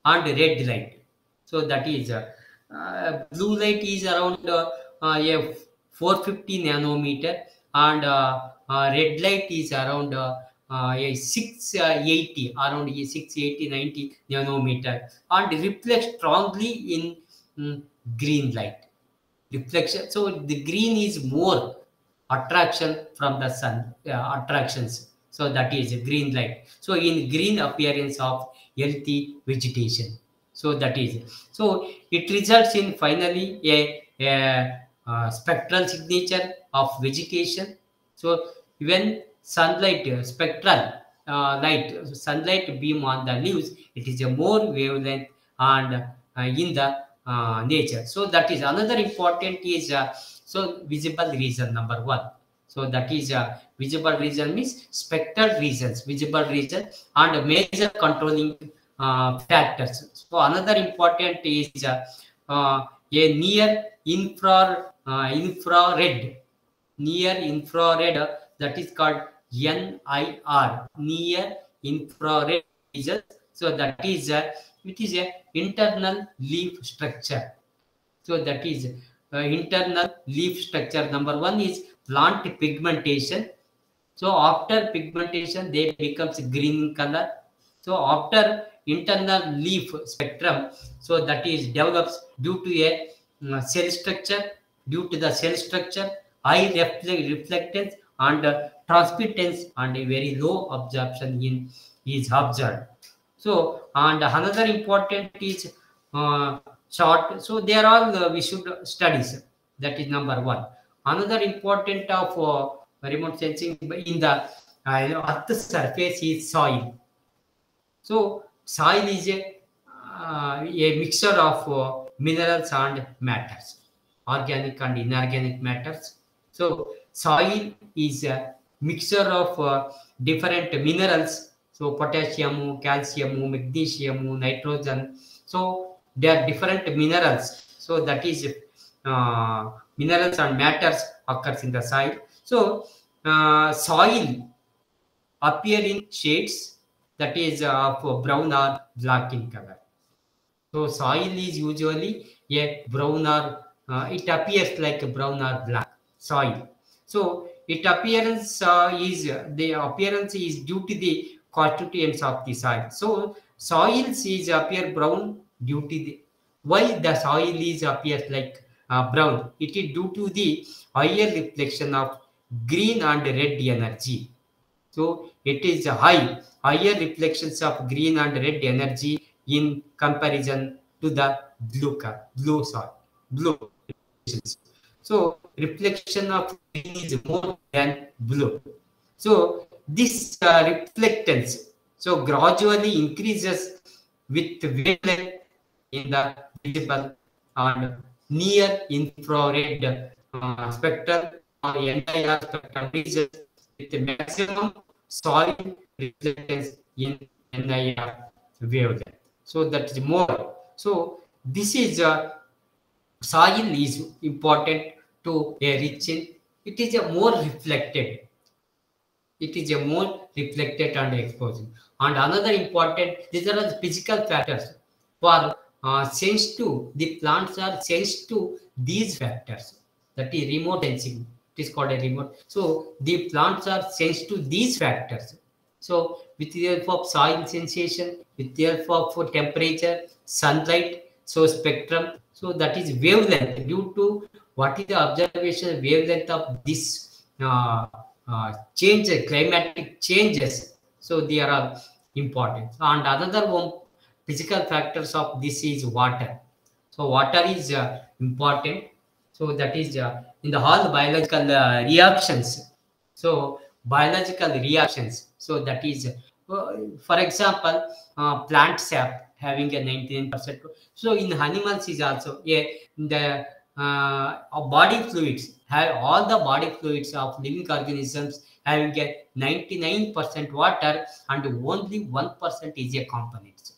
and red light. So that is uh, uh, blue light is around uh, uh, a 450 nanometer and uh, uh, red light is around uh, a 680 around a 680 90 nanometer and reflects strongly in mm, green light reflection. So the green is more attraction from the sun uh, attractions. So that is green light. So in green appearance of healthy vegetation. So that is. So it results in finally a, a, a spectral signature of vegetation. So when sunlight uh, spectral uh, light sunlight beam on the leaves it is a more wavelength and uh, in the uh, nature. So that is another important is uh, so visible region number one. So that is uh, visible region means spectral regions visible region and major controlling factors. So another important is a near infra infrared near infrared that is called NIR, near infrared. So that is it is a internal leaf structure. So that is uh, internal leaf structure. Number one is plant pigmentation. So after pigmentation, they becomes green color. So after internal leaf spectrum, so that is develops due to a uh, cell structure. Due to the cell structure, high reflectance and transmittance and a very low absorption in is observed. So, and another important is uh, short. So, they are all uh, we should studies. That is number one. Another important of uh, remote sensing in the uh, earth surface is soil. So, soil is a, uh, a mixture of uh, minerals and matters, organic and inorganic matters. So, soil is a mixture of uh, different minerals so potassium calcium magnesium nitrogen so they are different mineral so that mineral matters occurs in soil so soil appear in shades that brown or black in colour so soil is usually a brown or it appears like brown or black soil so it appear is the appear is due to the constituents of the soil. So soils is appear brown due to the why the soil is appears like uh, brown. It is due to the higher reflection of green and red energy. So it is high higher reflections of green and red energy in comparison to the blue color, blue soil, blue. So reflection of green is more than blue. So this uh, reflectance so gradually increases with wavelength in the visible and near infrared uh, spectral or entire spectrum regions with maximum soil reflectance in NIR wavelength. So that is more. So this is a soil is important to a region. It is a more reflected. It is a more reflected and exposed. And another important, these are the physical factors. For uh, sense to the plants are sense to these factors. That is remote sensing. It is called a remote. So the plants are sense to these factors. So with the help of soil sensation, with the help of for temperature, sunlight, so spectrum, so that is wavelength due to what is the observation wavelength of this uh, uh, change, climatic changes. So they are important. And another one physical factors of this is water. So water is uh, important. So that is uh, in the whole biological uh, reactions. So biological reactions. So that is, uh, for example, plant sap having a 99%. So in animals is also yeah, the body fluids have all the body fluids of living organisms having a 99% water and only 1% is a component.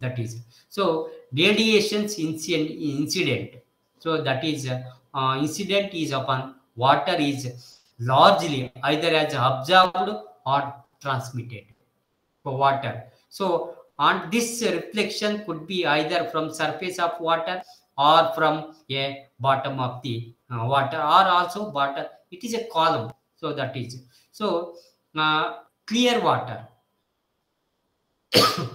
That is so radiations incident. So that is uh, incident is upon water is largely either as absorbed or transmitted for water. So and this reflection could be either from surface of water or from a bottom of the uh, water or also water. It is a column. So that is so uh, clear water.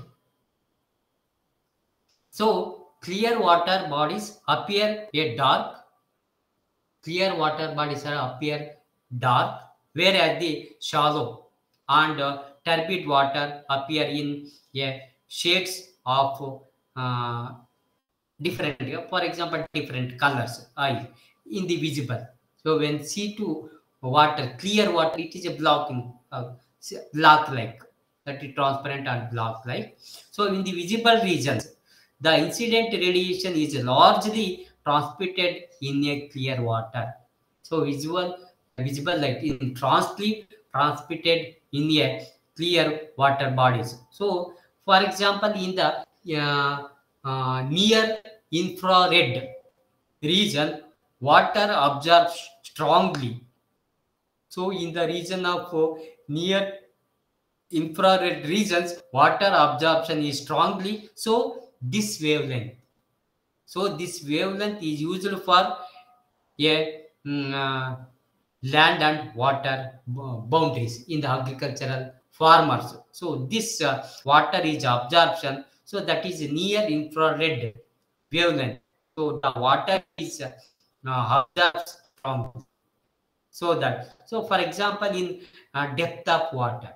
so clear water bodies appear a dark. Clear water bodies are appear dark, whereas the shallow and uh, turbid water appear in a shades of uh, different, for example, different colors I in the visible. So when C2 water, clear water, it is a blocking, uh, black like that is transparent and black like. So in the visible regions, the incident radiation is largely transmitted in a clear water. So visual visible light in transly transmitted in a clear water bodies. So for example, in the uh, uh, near infrared region, water absorbs strongly. So in the region of uh, near infrared regions, water absorption is strongly. So this wavelength. So this wavelength is used for a um, uh, land and water boundaries in the agricultural farmers. So this uh, water is absorption. So that is near infrared wavelength. So the water is uh, from so that so for example in uh, depth of water.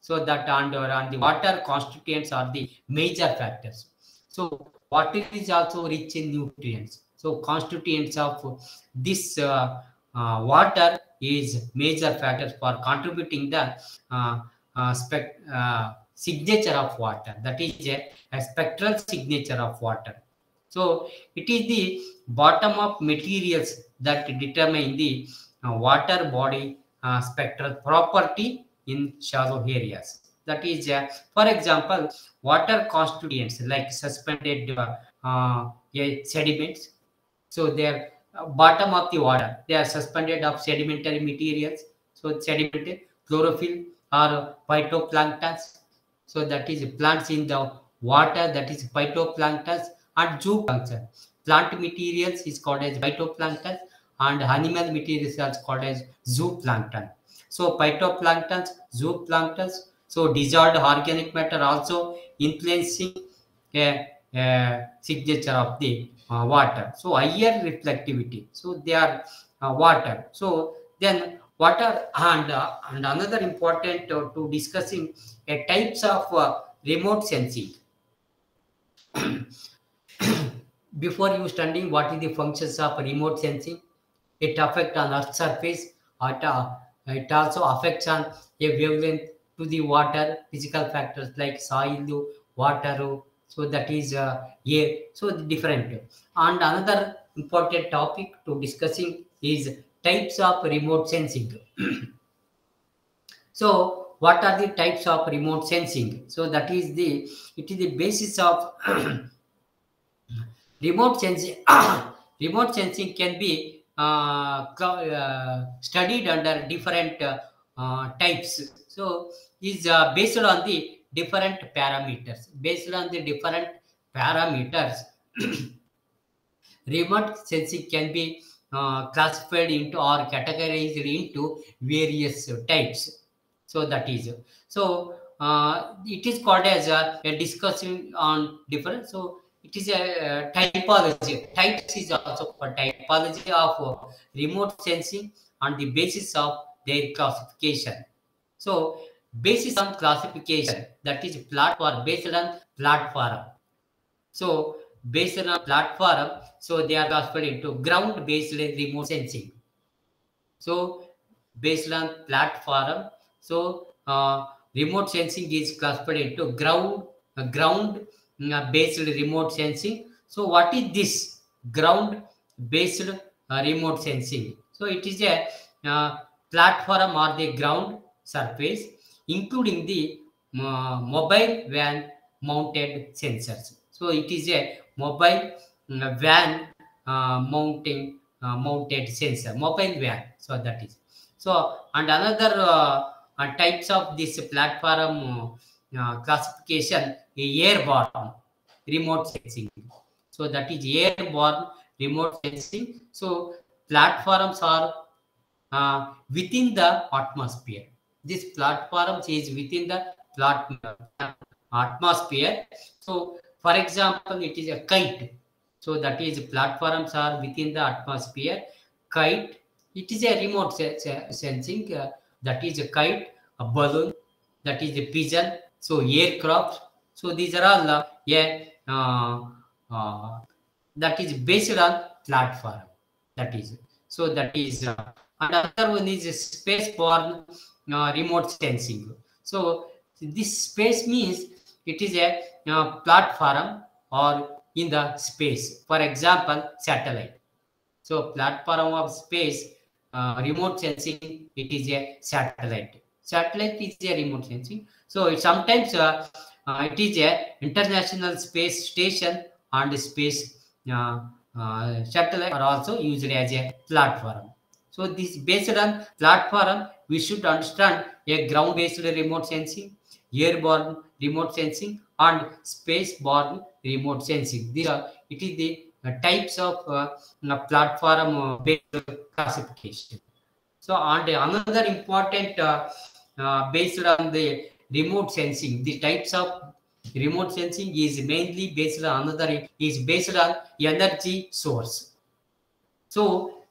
So that and, and the water constituents are the major factors. So water is also rich in nutrients. So constituents of this uh, uh, water is major factors for contributing the uh, uh, spec, uh, signature of water that is a, a, spectral signature of water so it is the bottom of materials that determine the water body spectral property in shallow areas That is, uh, for example, water constituents like suspended uh, uh, sediments. So they are uh, bottom of the water. They are suspended of sedimentary materials. So sedimentary chlorophyll or phytoplanktons. So that is plants in the water. That is phytoplanktons and zooplankton. Plant materials is called as phytoplankton and animal materials is called as zooplankton. So phytoplanktons, zooplanktons, so dissolved organic matter also influencing a, a signature of the uh, water. So higher reflectivity. So they are uh, water. So then water and uh, and another important uh, to discussing a types of uh, remote sensing. Before you studying what is the functions of remote sensing, it affect on earth surface. It, uh, it also affects on a wavelength to the water physical factors like soil, water. So that is uh, air. So different. And another important topic to discussing is types of remote sensing. so what are the types of remote sensing? So that is the it is the basis of remote sensing. remote sensing can be uh, uh, studied under different uh, types. So is uh, based on the different parameters. Based on the different parameters, remote sensing can be uh, classified into or categorized into various types. So that is so uh, it is called as a, a discussion on different. So it is a, typology. Types is also called typology of remote sensing on the basis of their classification. So basis on classification that is platform based on platform. So based on platform, so they are classified into ground based remote sensing. So based on platform, so uh, remote sensing is classified into ground uh, ground uh, based remote sensing. So what is this ground based uh, remote sensing? So it is a uh, platform or the ground surface including the uh, mobile van mounted sensors. So it is a mobile uh, van uh, mounting uh, mounted sensor, mobile van. So that is. So and another uh, uh, types of this platform classification airborne remote sensing. So that is airborne remote sensing. So platforms are within the atmosphere this platform is within the atmosphere. So, for example, it is a kite. So that is platforms are within the atmosphere. Kite, it is a remote sensing. Uh, that is a kite, a balloon, that is a pigeon. So aircraft. So these are all uh, yeah, uh, uh, that is based on platform. That is so that is uh, another one is spaceborne uh, remote sensing. So this space means it is a uh, platform or in the space. For example, satellite. So platform of space, uh, remote sensing, it is a satellite. Satellite is a remote sensing. So it sometimes uh, uh, it is a international space station and space uh, uh, satellite are also used as a platform. So this based on platform, we should understand a ground-based remote sensing, airborne remote sensing, and space-borne remote sensing. These are it is the uh, types of uh, platform-based classification. So, and another important uh, uh, based on the remote sensing, the types of remote sensing is mainly based on another is based on energy source. So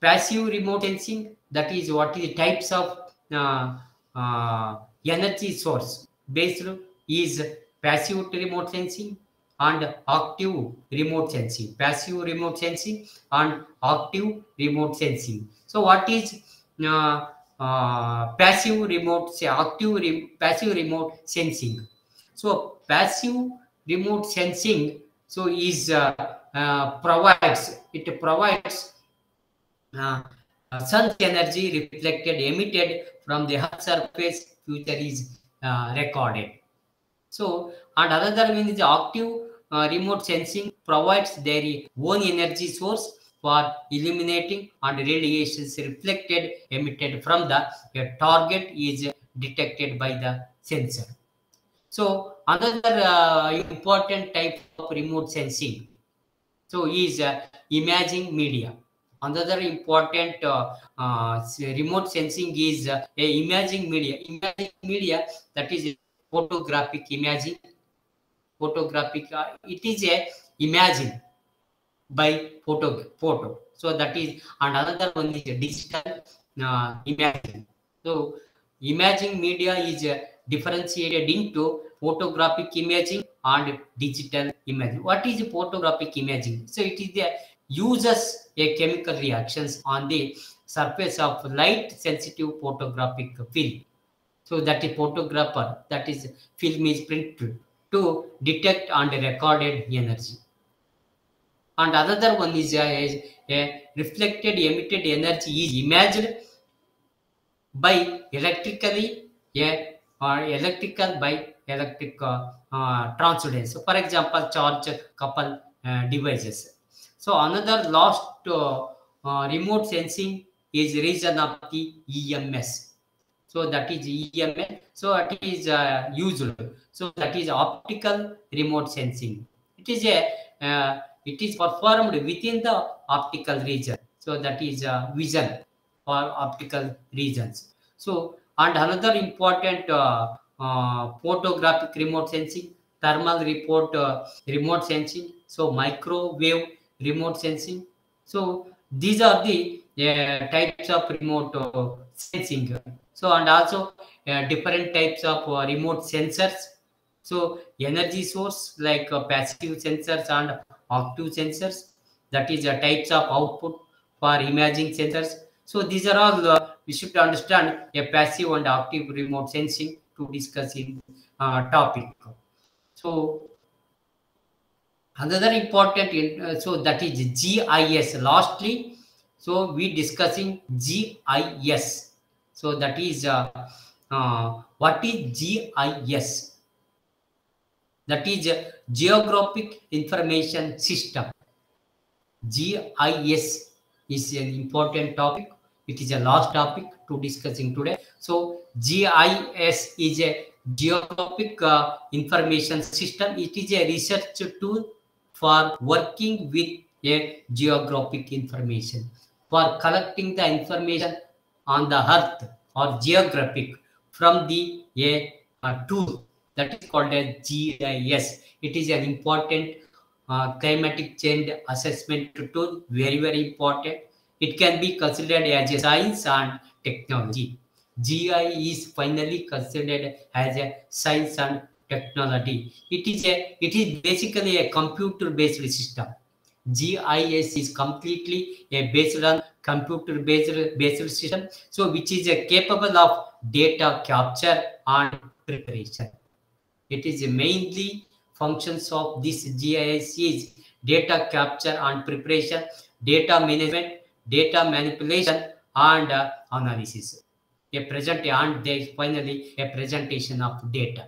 passive remote sensing that is what is the types of uh, uh, energy source based is passive remote sensing and active remote sensing passive remote sensing and active remote sensing so what is uh, uh, passive remote say active re passive remote sensing so passive remote sensing so is uh, uh, provides it provides uh, sun's energy reflected emitted from the earth surface future is uh, recorded. So, and another one is active uh, remote sensing provides their own energy source for illuminating and radiations reflected emitted from the target is detected by the sensor. So another uh, important type of remote sensing so is uh, imaging media. Another important uh, uh, remote sensing is uh, imaging media. Imaging media that is photographic imaging. Photographic. Uh, it is a imagine by photo photo. So that is and another one is digital uh, imaging. So imaging media is uh, differentiated into photographic imaging and digital imaging. What is photographic imaging? So it is the uses a chemical reactions on the surface of light sensitive photographic film. So that is photographer, that is film is printed to detect and recorded energy. And another one is a, a reflected emitted energy is imaged by electrically a or electrical by electric uh, uh. So for example, charge couple uh, devices. So another last uh, uh, remote sensing is region of the EMS. So that is EMS. So it is uh, usual. So that is optical remote sensing. It is a it is performed within the optical region. So that is vision for optical regions. So and another important uh, uh, photographic remote sensing, thermal report uh, remote sensing, so microwave remote sensing. So these are the types of remote sensing. So and also different types of remote sensors. So energy source like passive sensors and active sensors. That is the types of output for imaging sensors. So these are all uh, we should understand a passive and active remote sensing to discuss in uh, topic. So another important, uh, so that is GIS. Lastly, so we discussing GIS. So that is uh, uh, what is GIS? That is a Geographic Information System. GIS is an important topic it is a last topic to discussing today. So GIS is a geographic uh, information system. It is a research tool for working with a geographic information, for collecting the information on the earth or geographic from the a, tool that is called a GIS. It is an important uh, climatic change assessment tool, very, very important it can be considered as a science and technology. GI is finally considered as a science and technology. It is a it is basically a computer-based system. GIS is completely a based on computer-based based system, so which is a capable of data capture and preparation. It is mainly functions of this GIS is data capture and preparation, data management, data manipulation and uh, analysis. A present and finally a presentation of data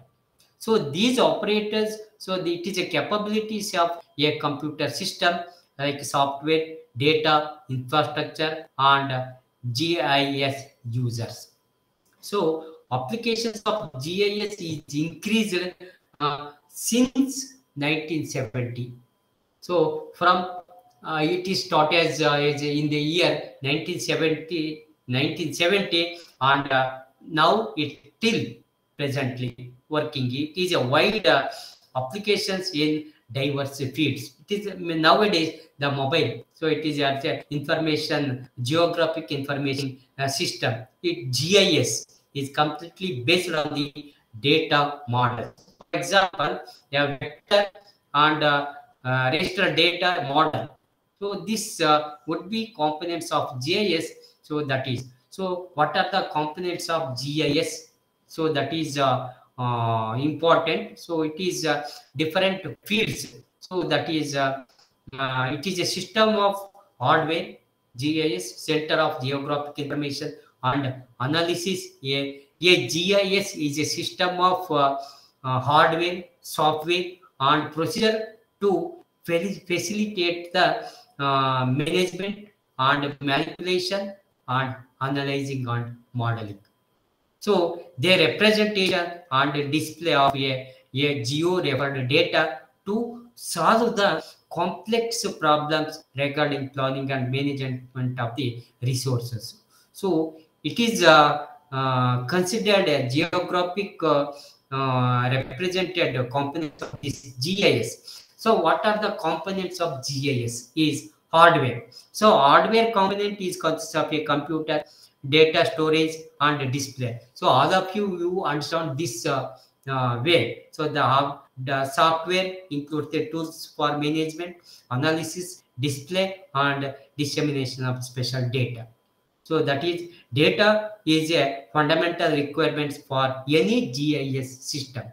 so these operators so it is a capabilities of a computer system like software data infrastructure and gis users. So applications of gis is increased uh, since 1970 so from uh, it is taught as, uh, as in the year 1970, 1970 and uh, now it till presently working. It is a wide applications in diverse fields. It is nowadays the mobile. So it is a information, geographic information uh, system. It GIS is completely based on the data model. For example, a vector and uh, uh, raster data model so this uh, would be components of GIS. So that is, so what are the components of GIS? So that is uh, uh, important. So it is uh, different fields. So that is, uh, uh, it is a system of hardware, GIS, Center of Geographic Information and Analysis, a a GIS is a system of uh, uh, hardware, software, and procedure to facilitate the management and manipulation and analyzing and modeling. So their representation and display of a, a geo-referred data to solve the complex problems regarding planning and management of the resources. So it is uh, uh, considered a geographic uh, uh, represented components of this GIS. So what are the components of GIS is hardware. So hardware component is consists of a computer, data storage and display. So all of you, you understand this uh, uh, way. So the, the software includes the tools for management, analysis, display and dissemination of special data. So that is data is a fundamental requirement for any GIS system.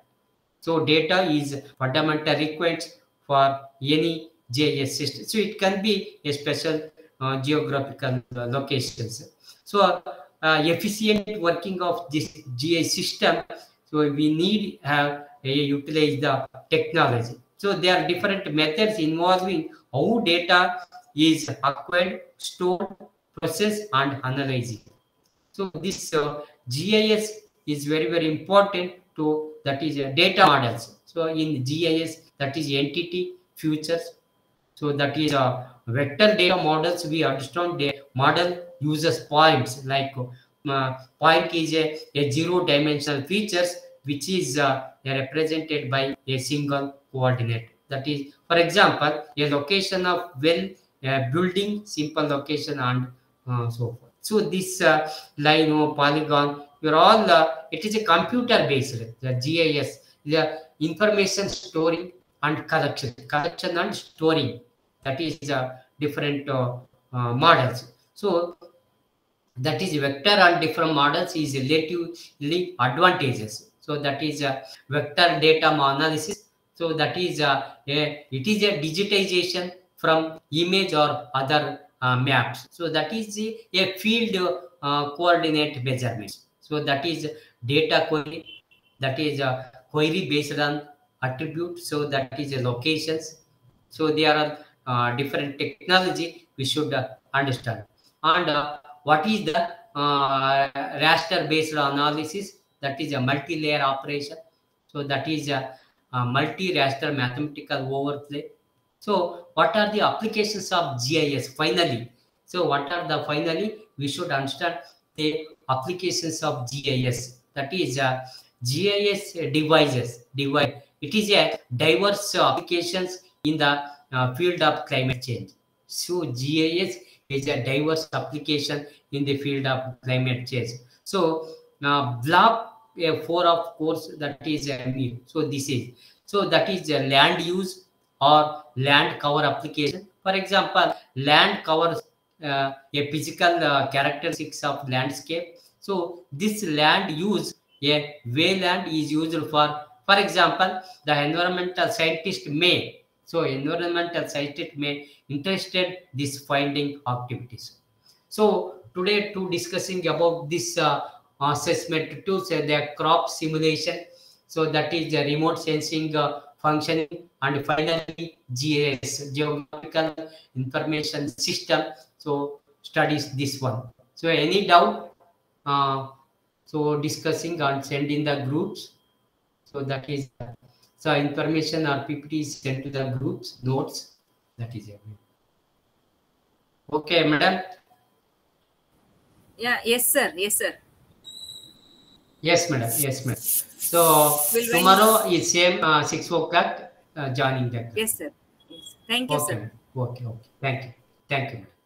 So data is fundamental requirement for any GIS system. So it can be a special uh, geographical uh, locations. So uh, efficient working of this GIS system. So we need have uh, utilize the technology. So there are different methods involving how data is acquired, stored, processed, and analyzed. So this uh, GIS is very very important to that is uh, data models. So in GIS that is entity futures. So that is uh, vector data models. We understand the model uses points like uh, point is a, a zero dimensional features which is uh, represented by a single coordinate. That is, for example, a location of well building, simple location, and uh, so forth. So this uh, line or polygon, you're all uh, it is a computer based the GIS, the information storing and collection, collection and storing. That is different models. So that is vector on different models is relatively advantageous. So that is a vector data analysis. So that is a, a it is a digitization from image or other uh, maps. So that is a, field uh, coordinate measurement. So that is data query. That is a query based on attribute. So that is a locations. So there are uh, different technology we should uh, understand. And uh, what is the uh, raster based analysis? That is a multi-layer operation. So that is a, a multi-raster mathematical overlay. So what are the applications of GIS finally? So what are the finally we should understand the applications of GIS. That is uh, GIS devices. Device. It is a diverse applications in the uh, field of climate change. So GIS is a diverse application in the field of climate change. So now uh, block uh, four of course that is uh, so this is so that is a land use or land cover application. For example, land covers uh, a physical uh, characteristics of landscape. So this land use a wayland is used for, for example, the environmental scientist may. So environmental scientist may interested this finding activities. So today to discussing about this uh, assessment tools, uh, the crop simulation. So that is the remote sensing uh, functioning and finally GIS, Geographical Information System. So studies this one. So any doubt? Uh, so discussing and send in the groups. So that is so information or PPT is sent to the groups notes. That is it. Okay, madam. Yeah. Yes, sir. Yes, sir. Yes, madam. Yes, madam. So We'll tomorrow is same uh, six o'clock uh, joining that. Yes, sir. Yes. Thank you, Okay, sir. okay, okay. Thank you. Thank you. madam.